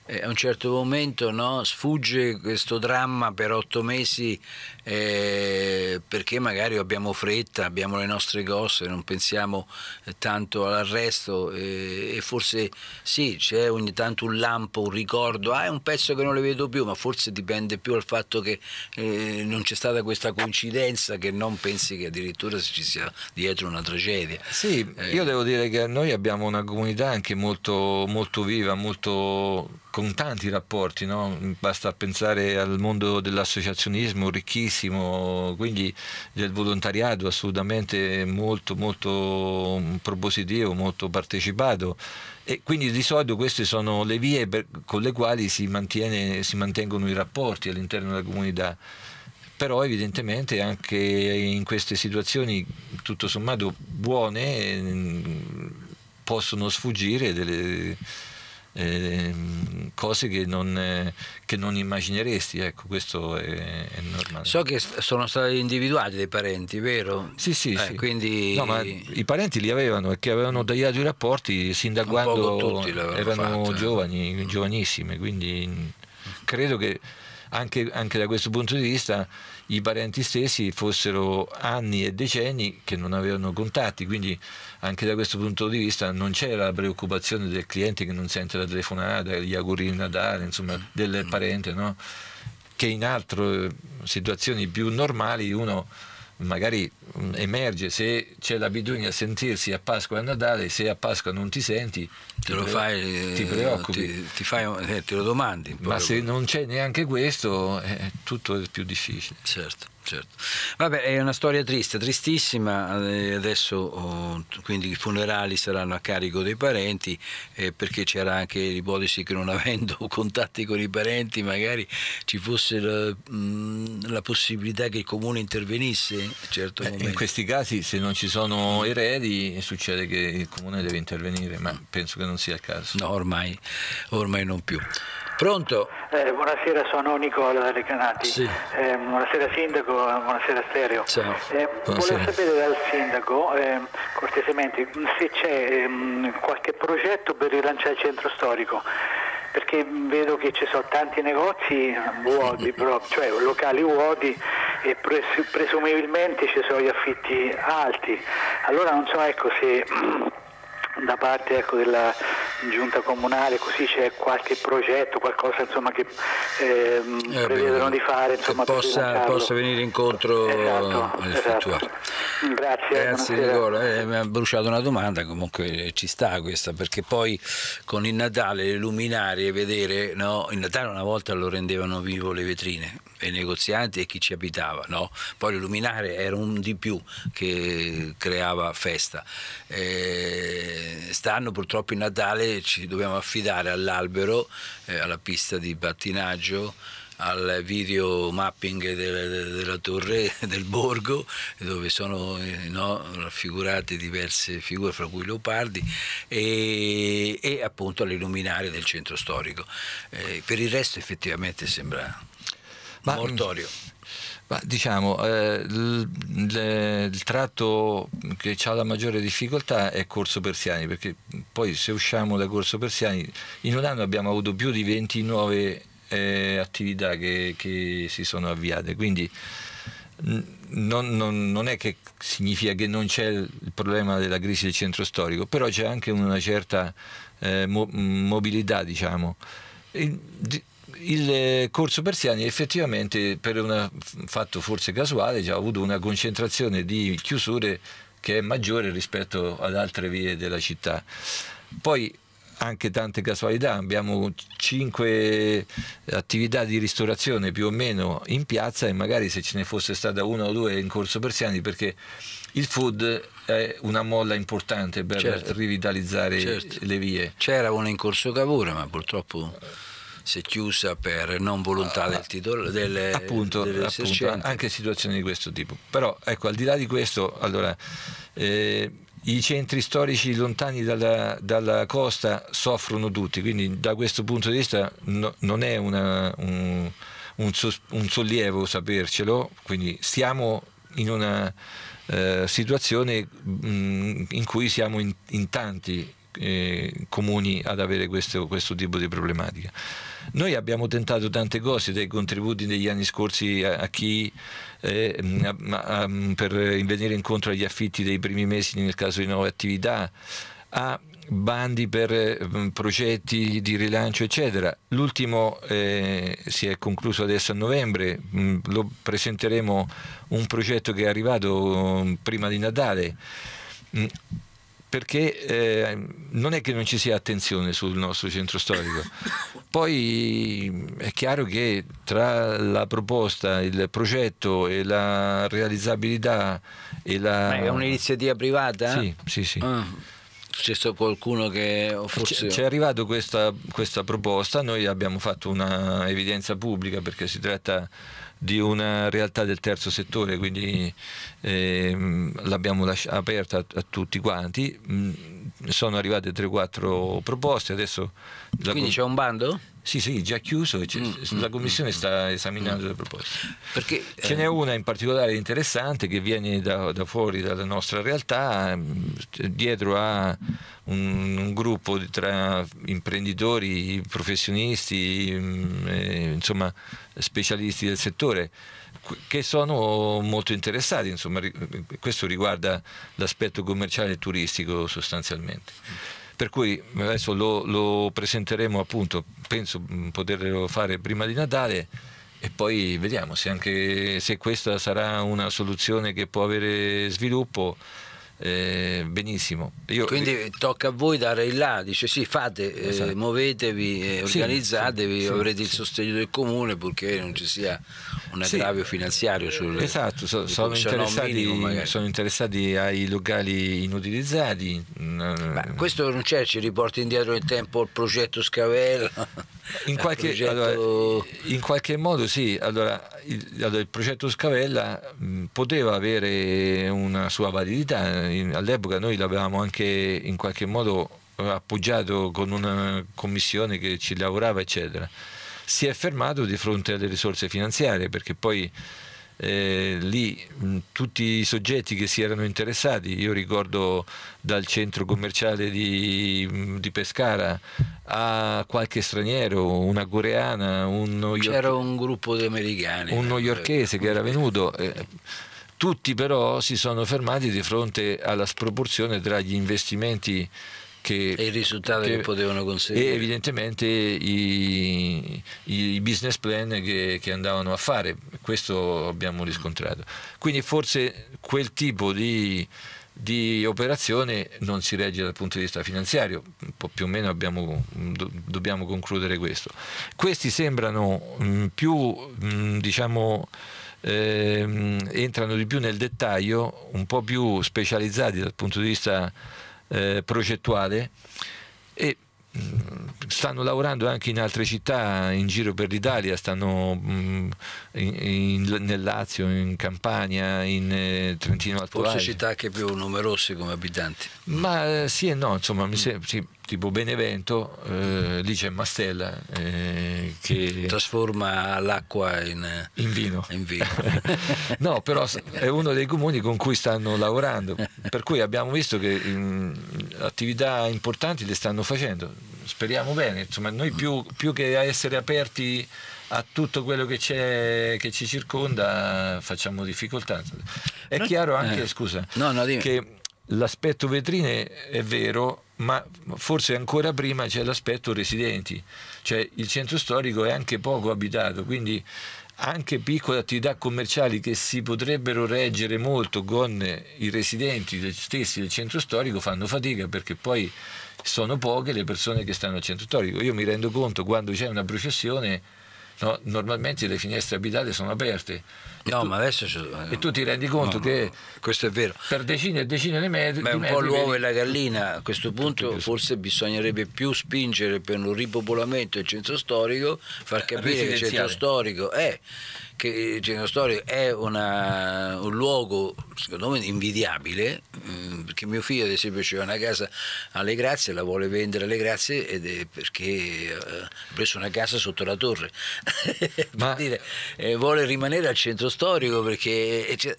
eh, a un certo momento no, sfugge questo dramma per otto mesi eh, perché magari abbiamo fretta, abbiamo le nostre cose, non pensiamo eh, tanto all'arresto e forse sì, c'è ogni tanto un lampo, un ricordo, ah è un pezzo che non le vedo più, ma forse dipende più dal fatto che eh, non c'è stata questa coincidenza che non pensi che addirittura ci sia dietro una tragedia. Sì, Eh. io devo dire che noi abbiamo una comunità anche molto, molto viva, molto con tanti rapporti, no? basta pensare al mondo dell'associazionismo ricchissimo, quindi del volontariato assolutamente molto, molto propositivo, molto partecipato e quindi di solito queste sono le vie per, con le quali si, mantiene, si mantengono i rapporti all'interno della comunità però evidentemente anche in queste situazioni tutto sommato buone possono sfuggire delle eh, cose che non, eh, che non, immagineresti, ecco, questo è, è, normale. So che sono stati individuati dei parenti, vero? Sì, sì, eh, sì. Quindi... No, i parenti li avevano che avevano tagliato i rapporti sin da Un quando fatto, erano eh. giovani, giovanissimi, quindi credo che anche, anche da questo punto di vista i parenti stessi fossero anni e decenni che non avevano contatti, quindi anche da questo punto di vista non c'era la preoccupazione del cliente che non sente la telefonata, gli auguri di Natale, insomma, del parente, no? che in altre situazioni più normali uno magari emerge se c'è l'abitudine a sentirsi a Pasqua e a Natale, se a Pasqua non ti senti, te lo fai, ti preoccupi. Ti, ti fai, eh, te lo domandi. Ma se non c'è neanche questo, eh, tutto è più difficile. Certo. Certo. Vabbè, è una storia triste, tristissima. Adesso oh, quindi i funerali saranno a carico dei parenti, eh, perché c'era anche l'ipotesi che non *laughs* avendo contatti con i parenti magari ci fosse la, mh, la possibilità che il comune intervenisse. Certo eh, in questi casi, se non ci sono eredi, succede che il comune deve intervenire, ma penso che non sia il caso. No, ormai, ormai non più. Pronto? Eh, buonasera, sono Nicola Recanati. Sì. Eh, buonasera Sindaco, buonasera Stereo. Ciao. Eh, Buonasera. volevo sapere dal Sindaco, eh, cortesemente, se c'è ehm, qualche progetto per rilanciare il centro storico. Perché vedo che ci sono tanti negozi vuoti, *laughs* proprio, cioè locali vuoti e pres- presumibilmente ci sono gli affitti alti. Allora non so ecco, se da parte ecco, della giunta comunale così c'è qualche progetto, qualcosa insomma, che ehm, Eh, prevedono beh, di fare insomma, che possa, possa venire incontro Esatto, esatto. Grazie. Grazie. Nicola, eh, mi ha bruciato una domanda, comunque ci sta questa, perché poi con il Natale le luminarie, vedere, no? il Natale una volta lo rendevano vivo le vetrine, e i negozianti e chi ci abitava, no? poi le luminarie era un di più che creava festa. Eh, stanno purtroppo il Natale ci dobbiamo affidare all'albero, eh, alla pista di pattinaggio, al video mapping del- della torre *laughs* del borgo dove sono eh, no, raffigurate diverse figure fra cui leopardi e, e appunto alle luminarie del centro storico. Eh, per il resto effettivamente sembra Ma- mortorio Ma diciamo, eh, il, il- il tratto che ha la maggiore difficoltà è Corso Persiani, perché poi se usciamo da Corso Persiani, in un anno abbiamo avuto più di 20 nuove eh, attività che, che si sono avviate, quindi non, non, non, è che significa che non c'è il problema della crisi del centro storico, però c'è anche una certa eh, mo, mobilità, diciamo. Il, il, corso Persiani effettivamente per un fatto forse casuale ha avuto una concentrazione di chiusure che è maggiore rispetto ad altre vie della città. Poi anche tante casualità, abbiamo cinque attività di ristorazione più o meno in piazza e magari se ce ne fosse stata una o due in corso Persiani perché il food è una molla importante per certo. rivitalizzare certo. le vie. C'era una in corso Cavour ma purtroppo si è chiusa per non volontà del titolo delle, appunto, appunto anche situazioni di questo tipo però ecco al di là di questo allora eh, i centri storici lontani dalla, dalla, costa soffrono tutti, quindi da questo punto di vista no, non è una, un, un, un, sollievo sapercelo, quindi stiamo in una eh, situazione mh, mm, in cui siamo in, in tanti eh, comuni ad avere questo, questo tipo di problematica. Noi abbiamo tentato tante cose, dai contributi negli anni scorsi a, a chi eh, a, a, per venire incontro agli affitti dei primi mesi nel caso di nuove attività, a bandi per eh, progetti di rilancio eccetera. L'ultimo eh, si è concluso adesso a novembre, lo presenteremo un progetto che è arrivato prima di Natale. Perché eh, non è che non ci sia attenzione sul nostro centro storico. Poi è chiaro che tra la proposta, il progetto e la realizzabilità e la... Ma è un'iniziativa privata? Sì, sì, sì. Ah. C'è stato qualcuno che forse... C'è arrivata questa, questa proposta, noi abbiamo fatto una evidenza pubblica perché si tratta di una realtà del terzo settore, quindi eh, l'abbiamo aperta a, a, tutti quanti. Mm, sono arrivate 3-4 proposte, adesso... Quindi c'è un bando? Sì, sì, già chiuso, mm, la mm, Commissione mm, sta esaminando mm. le proposte. Perché, Ce n'è eh, una in particolare interessante che viene da, da fuori dalla nostra realtà, dietro a un, un gruppo tra imprenditori, professionisti, eh, insomma specialisti del settore che sono molto interessati, insomma, questo riguarda l'aspetto commerciale e turistico sostanzialmente. Per cui adesso lo, lo presenteremo appunto, penso poterlo fare prima di Natale e poi vediamo se, anche, se questa sarà una soluzione che può avere sviluppo eh, benissimo. Io, Quindi tocca a voi dare il là, dice sì, fate, eh, esatto. eh, muovetevi, organizzatevi, sì, avrete sì, il sostegno del comune purché non ci sia un aggravio finanziario sul Esatto, so, sono, interessati, minimo, sono, interessati, ai locali inutilizzati. Ma questo non c'è, ci riporta indietro nel tempo il progetto Scavella. *laughs* In qualche, progetto... allora, in qualche modo sì, allora il, allora, il progetto Scavella mh, poteva avere una sua validità, all'epoca noi l'avevamo anche in qualche modo appoggiato con una commissione che ci lavorava eccetera si è fermato di fronte alle risorse finanziarie perché poi eh, lì mh, tutti i soggetti che si erano interessati, io ricordo dal centro commerciale di, di Pescara a qualche straniero, una coreana, un c'era un gruppo di americani, un newyorkese che era venuto. Eh, tutti però si sono fermati di fronte alla sproporzione tra gli investimenti che, e i risultati che, che potevano conseguire. E evidentemente i, i business plan che, che, andavano a fare, questo abbiamo riscontrato. Quindi forse quel tipo di, di operazione non si regge dal punto di vista finanziario, più o meno abbiamo, do, dobbiamo concludere questo. Questi sembrano mh, più, mh, diciamo, ehm, entrano di più nel dettaglio, un po' più specializzati dal punto di vista eh, progettuale e mm, stanno lavorando anche in altre città in giro per l'Italia, stanno mm, in, in, nel Lazio, in Campania, in eh, Trentino Alto Forse città che più numerose come abitanti. Ma eh, sì e no, insomma, mi sembra, sì, tipo Benevento, eh, lì c'è Mastella eh, che trasforma l'acqua in, in vino. In vino. *laughs* no, però è uno dei comuni con cui stanno lavorando, per cui abbiamo visto che in, attività importanti le stanno facendo. Speriamo bene, insomma, noi più, più che essere aperti a tutto quello che, c'è, che ci circonda facciamo difficoltà. È No, chiaro anche, eh. scusa, No, no, dimmi. che l'aspetto vetrine è vero, ma forse ancora prima c'è l'aspetto residenti, cioè il centro storico è anche poco abitato, quindi anche piccole attività commerciali che si potrebbero reggere molto con i residenti stessi del centro storico fanno fatica perché poi sono poche le persone che stanno al centro storico. Io mi rendo conto quando c'è una processione, no, normalmente le finestre abitate sono aperte. No, tu- ma adesso... e tu ti rendi conto No, che Questo è vero. per decine e decine di metri, Ma è un metri po' l'uovo e la gallina, a questo punto forse bisognerebbe più spingere per un ripopolamento del centro storico, far capire che il centro storico è, che il centro storico è una- un luogo secondo me invidiabile, mm, perché mio figlio ad esempio c'è una casa alle Grazie, la vuole vendere alle Grazie ed è perché eh, ha preso una casa sotto la torre, *laughs* Ma- dire, eh, vuole rimanere al centro storico perché eh,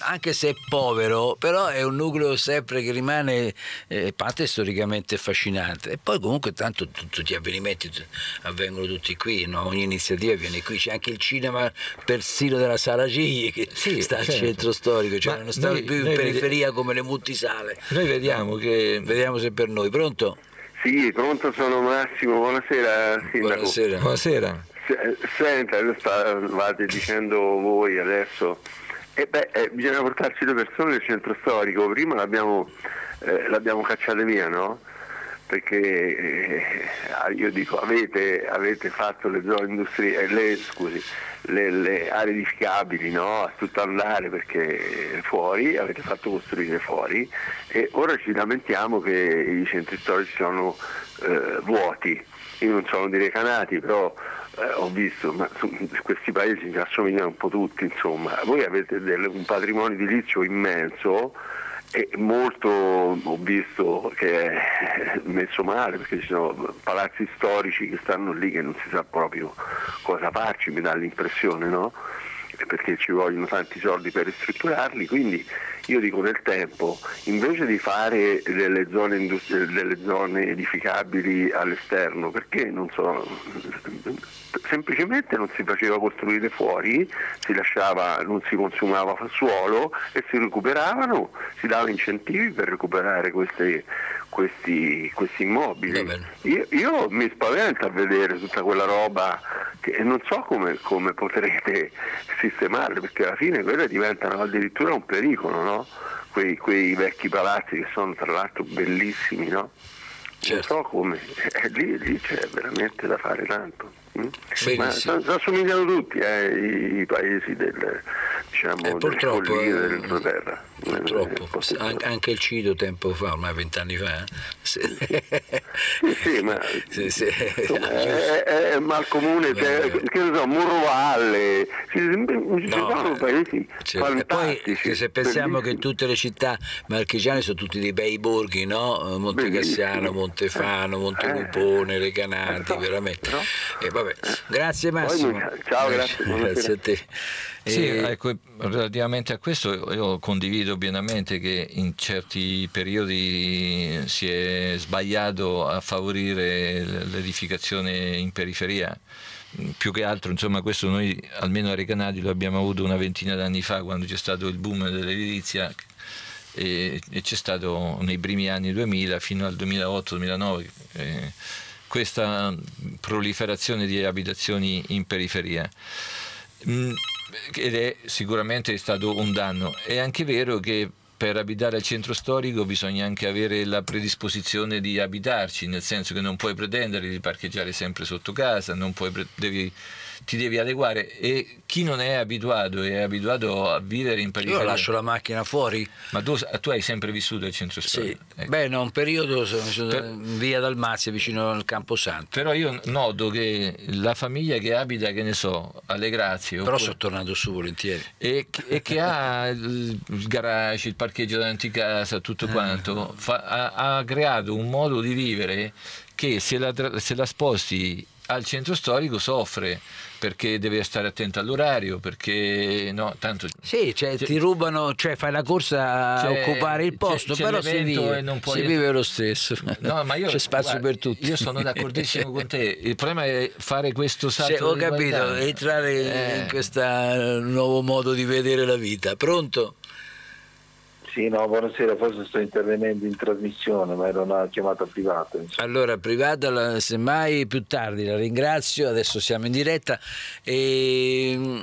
anche se è povero, però è un nucleo sempre che rimane eh, parte storicamente affascinante. E poi comunque tanto tu- tutti gli avvenimenti avvengono tutti qui, no? ogni iniziativa viene qui, c'è anche il cinema persino della Sala Gigli che Sì, sta al certo. centro storico, cioè Ma non sta noi- più in periferia come le multisale. Noi vediamo che Vediamo se per noi, pronto? Sì, pronto sono Massimo, buonasera Sindaco. Buonasera. buonasera. Se- Senta, lo stavate dicendo voi adesso, e beh, eh, bisogna portarci le persone del centro storico, prima l'abbiamo, eh, l'abbiamo cacciate via, no? Perché eh, io dico, avete, avete fatto le zone industriali, le, scusi, le, le aree edificabili no? a tutto andare perché fuori, avete fatto costruire fuori e ora ci lamentiamo che i centri storici sono eh, vuoti. Io non sono di Recanati, però eh, ho visto, ma su- questi paesi ci assomigliano un po' tutti, insomma. Voi avete del- un patrimonio edilizio immenso e molto ho visto che è messo male perché ci sono palazzi storici che stanno lì che non si sa proprio cosa farci, mi dà l'impressione, no? perché ci vogliono tanti soldi per ristrutturarli, quindi io dico nel tempo, invece di fare delle zone, industri- delle zone edificabili all'esterno, perché non so, semplicemente non si faceva costruire fuori, si lasciava, non si consumava suolo e si recuperavano, si dava incentivi per recuperare queste- questi, questi immobili. Io, io mi spaventa a vedere tutta quella roba che non so come, come potrete *laughs* sistemarle, perché alla fine quelle diventano addirittura un pericolo, no? Quei, quei vecchi palazzi che sono tra l'altro bellissimi, no? Certo. Non so come, eh, lì, lì c'è veramente da fare tanto. So- assomigliano tutti eh, i, paesi del, diciamo, Eh, purtroppo, scolline eh. Purtroppo, Eh, anche il Cido tempo fa, ormai vent'anni fa. eh. Sì. Sì, ma *laughs* Sì, sì. insomma, è, è- è mal comune, cioè, che ne so, Murrovalle, ci, ci No, sono paesi cioè, e poi se pensiamo che tutte le città marchigiane sono tutti dei bei borghi, no? Monte Cassiano, Bellissimo. Montefano, Eh, Recanati, eh, so, veramente. però- E vabbè. Grazie Massimo. Poi, ciao, grazie, grazie a te. Sì, E- ecco, relativamente a questo io condivido pienamente che in certi periodi si è sbagliato a favorire l'edificazione in periferia. Più che altro, insomma, questo noi almeno a Recanati lo abbiamo avuto una ventina d'anni fa quando c'è stato il boom dell'edilizia e, e c'è stato nei primi anni 2000 fino al 2008-2009 eh, questa proliferazione di abitazioni in periferia. Mm, ed è sicuramente stato un danno. È anche vero che per abitare al centro storico bisogna anche avere la predisposizione di abitarci, nel senso che non puoi pretendere di parcheggiare sempre sotto casa, non puoi devi- ti devi adeguare e chi non è abituato è abituato a vivere in Io periferia. lascio la macchina fuori. Ma tu, tu hai sempre vissuto al centro Sì. storico. ecco. Beh, no, un periodo sono sono Per- via Dalmazia vicino al Camposanto. Però io noto che la famiglia che abita, che ne so, alle Grazie, Però oppure- sono tornato su volentieri. e, che- e che ha il garage, il parcheggio davanti casa, tutto Eh. quanto, fa- ha, ha creato un modo di vivere che se la, se la sposti al centro storico soffre perché deve stare attento all'orario, perché no, tanto Sì, cioè, ti rubano, cioè fai la corsa a occupare il posto, però si vive, puoi- si vive lo stesso. No, ma io, *laughs* C'è spazio guarda, per tutti. Io sono d'accordissimo con te. Il problema è fare questo salto. Sì, ho capito, qualità. entrare Eh, in questo nuovo modo di vedere la vita. Pronto? Sì, no, buonasera, forse sto intervenendo in trasmissione, ma era una chiamata privata. insomma. Allora, privata, semmai più tardi, la ringrazio, adesso siamo in diretta. E, mm,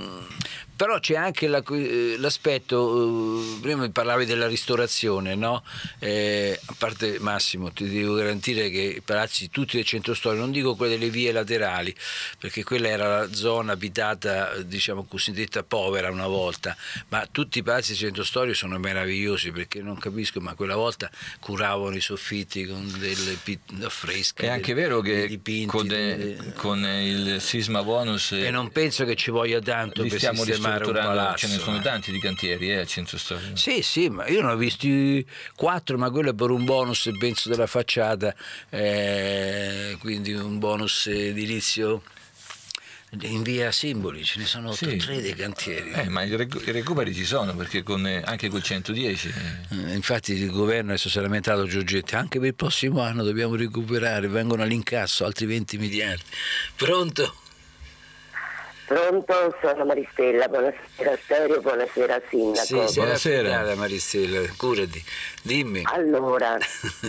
però c'è anche la- eh, l'aspetto, eh, prima mi parlavi della ristorazione, no? Eh, a parte Massimo, ti devo garantire che i palazzi tutti del centro storico, non dico quelli delle vie laterali, perché quella era la zona abitata, eh, diciamo cosiddetta povera una volta, ma tutti i palazzi del centro storico sono meravigliosi perché non capisco, ma quella volta curavano i soffitti con delle affresche. È anche vero che dipinti, con, dei- con il sisma bonus e non penso che ci voglia tanto per sistemare ristrutturando, ce ne sono eh. tanti di cantieri eh, al centro storico. Sì, sì, ma io ne ho visti quattro, ma quello è per un bonus, penso, della facciata, eh, quindi un bonus edilizio in via Simboli, ce ne sono Sì. tre dei cantieri. Eh, ma i, recu- i recuperi ci sono perché con, eh, anche col 110 eh, Eh, Infatti il governo adesso si è lamentato Giorgetti, anche per il prossimo anno dobbiamo recuperare, vengono all'incasso altri 20 miliardi. Pronto? Pronto, sono Maristella, buonasera Stereo, buonasera Sindaco. Sì, sei Buonasera. Maristella, curati, dimmi. Allora,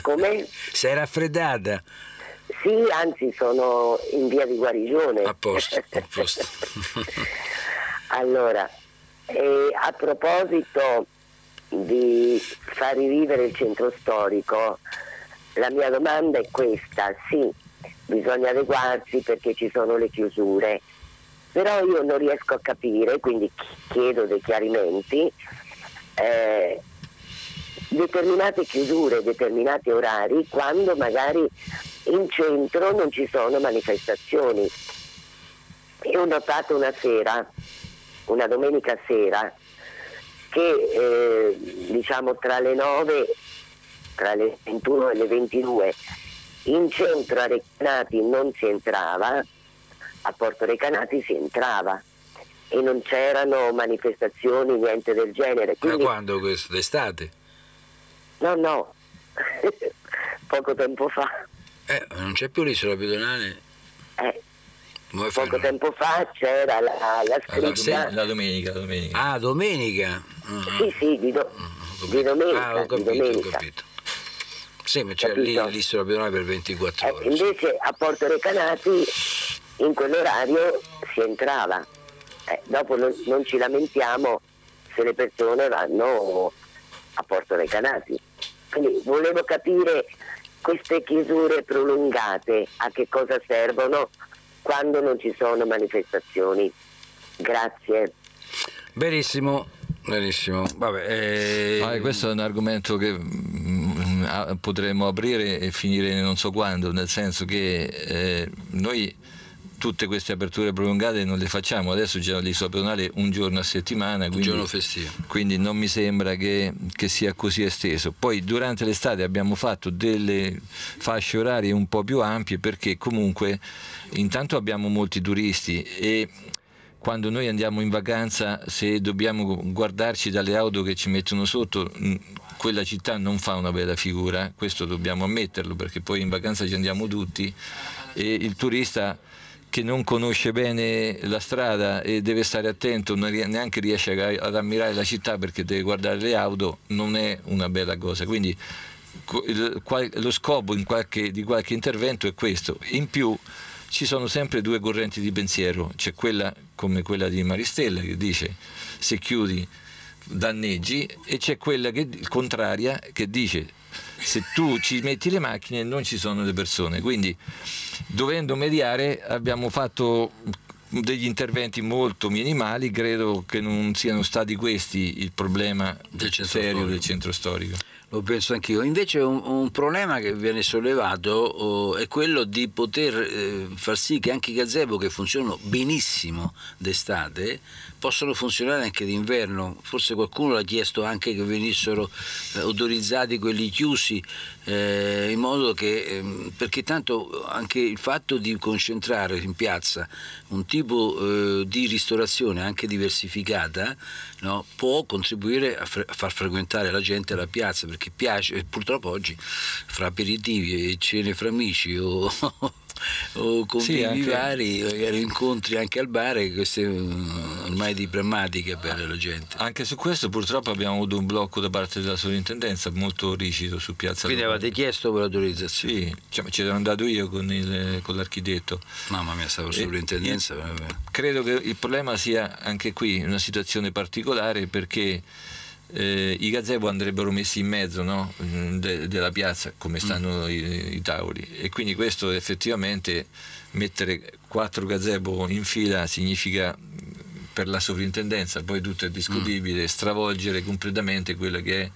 come? *laughs* Sei raffreddata? Sì, anzi sono in via di guarigione. A posto, a posto. *laughs* allora, eh, a proposito di far rivivere il centro storico, la mia domanda è questa, sì, bisogna adeguarsi perché ci sono le chiusure, però io non riesco a capire, quindi ch- chiedo dei chiarimenti, eh, determinate chiusure, determinati orari, quando magari in centro non ci sono manifestazioni. Io ho notato una sera, una domenica sera, che eh, diciamo tra le 9, tra le 21 e le 22, in centro a Recanati non si entrava, a Porto Recanati si entrava e non c'erano manifestazioni, niente del genere. Ma Quindi, quando questo? D'estate? no, no, *laughs* poco tempo fa. Eh, non c'è più l'isola pedonale? eh, Come poco non- tempo fa c'era la, la la, scritta. la domenica, la domenica. Ah, domenica? Ah, Sì, sì, di, do- ho di domenica. Ah, ho di capito, ho domenica. capito. Sì, ma c'è lì l'isola pedonale per 24 Eh, ore. sì. invece a Porto Recanati in quell'orario si entrava. Eh, dopo non, non ci lamentiamo se le persone vanno a Porto Recanati. Quindi volevo capire queste chiusure prolungate a che cosa servono quando non ci sono manifestazioni. Grazie. Benissimo, benissimo. Vabbè, eh, Ah, questo è un argomento che mm, ah, potremmo aprire e finire non so quando, nel senso che eh, noi tutte queste aperture prolungate non le facciamo, adesso c'è l'isola pedonale un giorno a settimana, un quindi, giorno festivo. quindi non mi sembra che, che sia così esteso. Poi durante l'estate abbiamo fatto delle fasce orarie un po' più ampie perché comunque intanto abbiamo molti turisti e quando noi andiamo in vacanza, se dobbiamo guardarci dalle auto che ci mettono sotto, mh, quella città non fa una bella figura, questo dobbiamo ammetterlo perché poi in vacanza ci andiamo tutti e il turista che non conosce bene la strada e deve stare attento, non neanche riesce ad ammirare la città perché deve guardare le auto, non è una bella cosa. Quindi lo scopo qualche- di qualche intervento è questo. In più ci sono sempre due correnti di pensiero, c'è quella come quella di Maristella che dice se chiudi danneggi e c'è quella che, contraria che dice se tu ci metti le macchine non ci sono le persone. Quindi dovendo mediare abbiamo fatto degli interventi molto minimali, credo che non siano stati questi il problema Del serio del centro storico. Lo penso anch'io. Invece un, un problema che viene sollevato oh, è quello di poter eh, far sì che anche i gazebo che funzionano benissimo d'estate possono funzionare anche d'inverno. Forse qualcuno l'ha chiesto anche che venissero eh, autorizzati quelli chiusi, eh, in modo che, ehm, perché tanto anche il fatto di concentrare in piazza un tipo eh, di ristorazione anche diversificata no, può contribuire a, a, far frequentare la gente la piazza, perché piace, purtroppo oggi fra aperitivi e cene fra amici o *laughs* o convivi sì, vari, magari incontri anche al bar, queste ormai di pragmatica per la gente. Anche su questo purtroppo abbiamo avuto un blocco da parte della sovrintendenza molto rigido su Piazza Quindi avete chiesto per l'autorizzazione? Sì, cioè, ci ero andato io con, il, con l'architetto. Mamma mia, stavo sovrintendenza. credo che il problema sia anche qui una situazione particolare perché eh, i gazebo andrebbero messi in mezzo no? Mm, De, della piazza come stanno mm. i, i, tavoli e quindi questo effettivamente mettere quattro gazebo in fila significa per la sovrintendenza poi tutto è discutibile mm. stravolgere completamente quella che è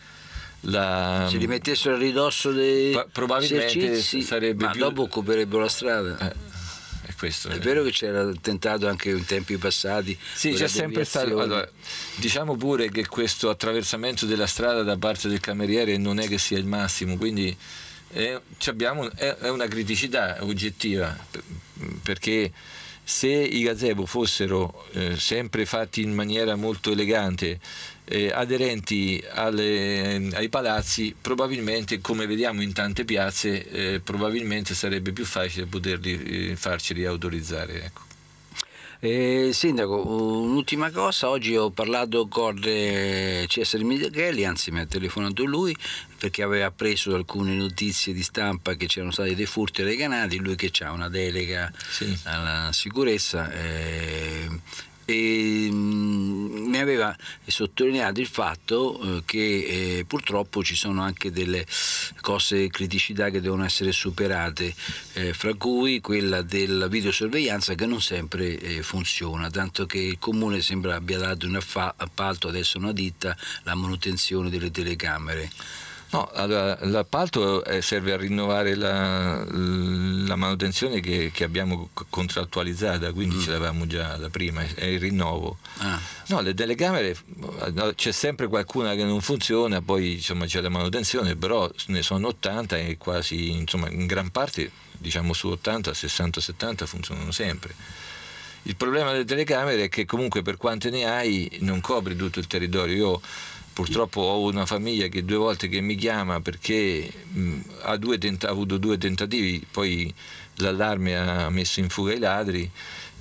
la... se li mettessero a ridosso dei probabilmente esercizi, sarebbe ma più... dopo occuperebbero la strada eh questo è, è vero che c'era tentato anche in tempi passati. Sì, c'è sempre stato. Allora, diciamo pure che questo attraversamento della strada da parte del cameriere non è che sia il massimo, quindi è, abbiamo, è, è una criticità oggettiva perché se i gazebo fossero eh, sempre fatti in maniera molto elegante, eh, aderenti alle, ai palazzi, probabilmente, come vediamo in tante piazze, eh, probabilmente sarebbe più facile poterli eh, farceli autorizzare. Ecco. Eh, sindaco, un'ultima cosa, oggi ho parlato con eh, Cesare Michelli, anzi mi ha telefonato lui perché aveva preso alcune notizie di stampa che c'erano stati dei furti recanati, lui che ha una delega sì. alla sicurezza eh, e mm, mi aveva sottolineato il fatto eh, che eh, purtroppo ci sono anche delle cose, criticità che devono essere superate, eh, fra cui quella della videosorveglianza che non sempre funziona, tanto che il comune sembra abbia dato in appalto adesso una ditta la manutenzione delle telecamere. No, allora, l'appalto eh, serve a rinnovare la, la manutenzione che, che, abbiamo contrattualizzata, quindi mm. ce l'avevamo già da prima, è il rinnovo. Ah. No, le telecamere c'è sempre qualcuna che non funziona, poi insomma, c'è la manutenzione, però ne sono 80 e quasi, insomma, in gran parte, diciamo su 80, 60, 70 funzionano sempre. Il problema delle telecamere è che comunque per quante ne hai non copri tutto il territorio. Io purtroppo ho una famiglia che due volte che mi chiama perché mh, ha, tenta- ha, avuto due tentativi, poi l'allarme ha messo in fuga i ladri.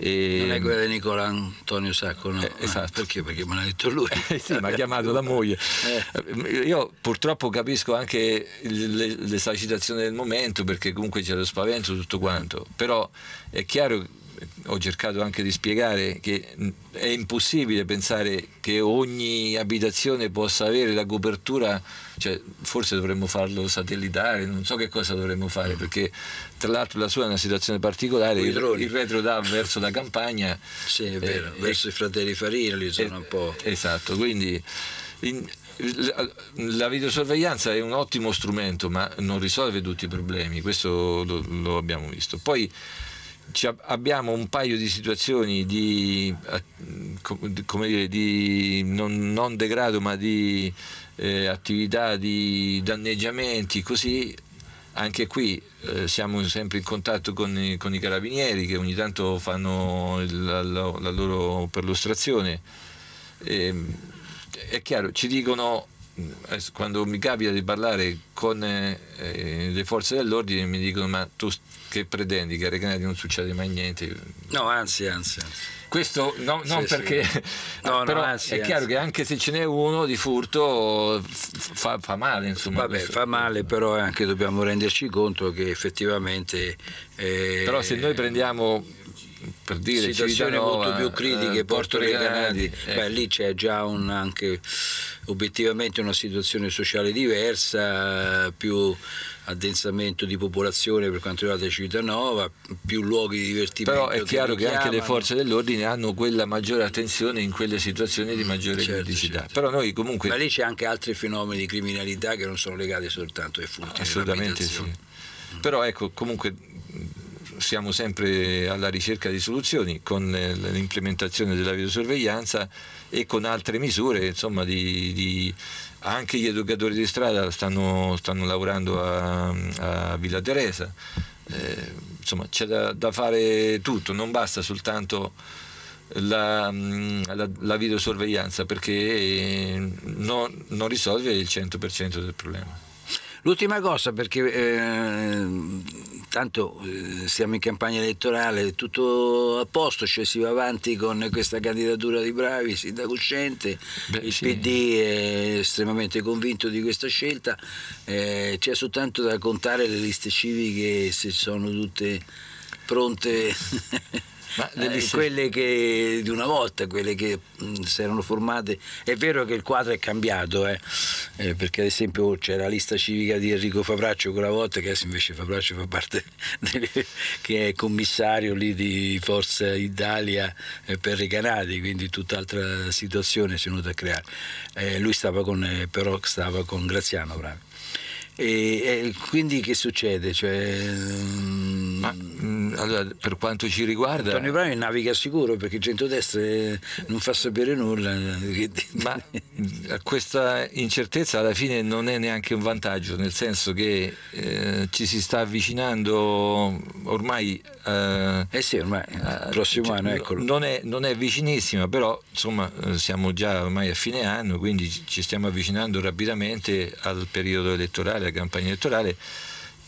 E... Non è quella di Nicola Antonio Sacco, no? Eh, esatto. perché? Perché me l'ha detto lui. Eh, *laughs* sì, mi ha chiamato la moglie. Eh. Io purtroppo capisco anche l'esagitazione del momento perché comunque c'è lo spavento tutto quanto, però è chiaro ho cercato anche di spiegare che è impossibile pensare che ogni abitazione possa avere la copertura, cioè forse dovremmo farlo satellitare, non so che cosa dovremmo fare, perché tra l'altro la sua è una situazione particolare, il, il, retro dà verso la campagna. Sì, è vero, eh, verso eh, i fratelli Farina lì sono eh, un po'. Esatto, quindi in, la videosorveglianza è un ottimo strumento, ma non risolve tutti i problemi, questo lo, lo abbiamo visto. Poi abbiamo un paio di situazioni di, come dire, di non, non degrado ma di eh, attività di danneggiamenti così anche qui eh, siamo sempre in contatto con i, con i, carabinieri che ogni tanto fanno la, la, la loro perlustrazione. E, è chiaro ci dicono quando mi capita di parlare con eh, le forze dell'ordine mi dicono ma tu che pretendi che a Recanati non succede mai niente no anzi anzi, anzi. questo no, non sì, perché sì. *laughs* No, però no, anzi, è chiaro anzi. che anche se ce n'è uno di furto fa, fa male insomma vabbè fa male però anche dobbiamo renderci conto che effettivamente eh, però se noi prendiamo per dire situazioni molto più critiche, eh, Porto Recanati, eh. beh, lì c'è già un, anche obiettivamente una situazione sociale diversa, più addensamento di popolazione per quanto riguarda Civitanova, più luoghi di divertimento. Però è chiaro che, anche le forze dell'ordine hanno quella maggiore attenzione in quelle situazioni di maggiore Certo, criticità. certo. Però noi comunque Ma lì c'è anche altri fenomeni di criminalità che non sono legati soltanto ai furti. Assolutamente sì. nell'abitazione. Però ecco, comunque siamo sempre alla ricerca di soluzioni con eh, l'implementazione della videosorveglianza e con altre misure, insomma, di, di- anche gli educatori di strada stanno, stanno lavorando a, a Villa Teresa. Eh, insomma, c'è da, da fare tutto, non basta soltanto la, mh, la- la videosorveglianza perché eh, non, non risolve il 100% del problema. L'ultima cosa, perché eh, tanto eh, siamo in campagna elettorale, tutto a posto, cioè si va avanti con questa candidatura di Bravi, sindaco uscente, Beh, il sì. PD è estremamente convinto di questa scelta, eh, c'è soltanto da contare le liste civiche se sono tutte pronte. *laughs* Eh, quelle che di una volta, quelle che mh, si erano formate, è vero che il quadro è cambiato, eh, eh, perché ad esempio c'era la lista civica di Enrico Fabraccio quella volta, che adesso invece Fabraccio fa parte, *laughs* delle- che è commissario lì di Forza Italia eh, per Recanati, quindi tutt'altra situazione si è venuta a creare. Eh, lui stava con, eh, però stava con Graziano Bravi. E, e quindi che succede? Cioè, mm, Ma mh, allora, per quanto ci riguarda, Antonio Bravi naviga sicuro perché il centrodestra eh, non fa sapere nulla. eh, ma mh, questa incertezza alla fine non è neanche un vantaggio, nel senso che eh, ci si sta avvicinando ormai. Eh, Eh sì, ormai il eh, prossimo cioè, anno, eccolo. Non è, non è vicinissima, però insomma eh, siamo già ormai a fine anno, quindi ci- stiamo avvicinando rapidamente al periodo elettorale, alla campagna elettorale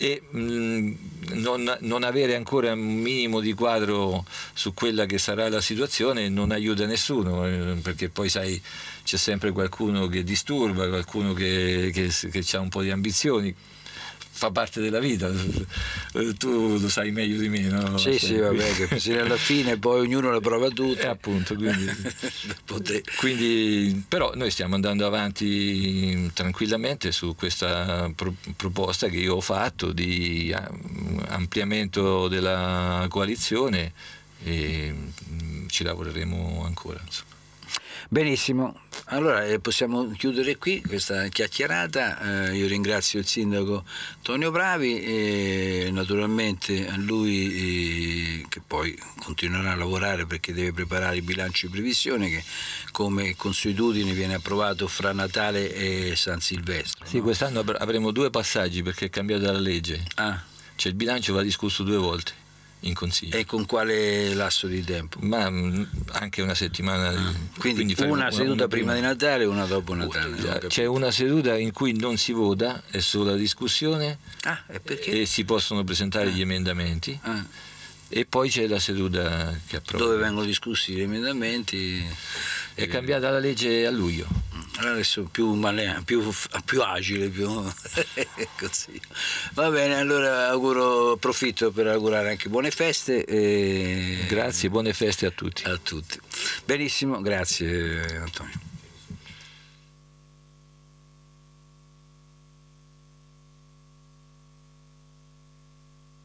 e mh, non, non avere ancora un minimo di quadro su quella che sarà la situazione non aiuta nessuno, eh, perché poi sai c'è sempre qualcuno che disturba, qualcuno che, che, che ha un po' di ambizioni. Fa parte della vita, Eh, tu lo sai meglio di me, no? Sì, sì, vabbè, che fino alla *laughs* fine poi ognuno la prova tutto. E appunto, quindi, *laughs* quindi- però noi stiamo andando avanti tranquillamente su questa pro- proposta che io ho fatto di ah, ampliamento della coalizione e mm, ci lavoreremo ancora. insomma. Benissimo, allora eh, possiamo chiudere qui questa chiacchierata. Eh, io ringrazio il sindaco Antonio Bravi e naturalmente a lui eh, che poi continuerà a lavorare perché deve preparare il bilancio di previsione che come consuetudine viene approvato fra Natale e San Silvestro. Sì, quest'anno avr- avremo due passaggi perché è cambiata la legge, Ah, cioè il bilancio va discusso due volte in consiglio. e con quale lasso di tempo? Ma mm, anche una settimana. Ah, Quindi, faremo una seduta una prima di Natale e una dopo Natale. capito. C'è una seduta in cui non si vota, è solo la discussione Ah, e perché? e si possono presentare gli emendamenti Ah, e poi c'è la seduta che approva. dove vengono discussi gli emendamenti? È cambiata la legge a luglio. Allora adesso più, male- più, più agile, più *laughs* così. Va bene, allora auguro, approfitto per augurare anche buone feste e Grazie, buone feste a tutti. a tutti. Benissimo, grazie Antonio.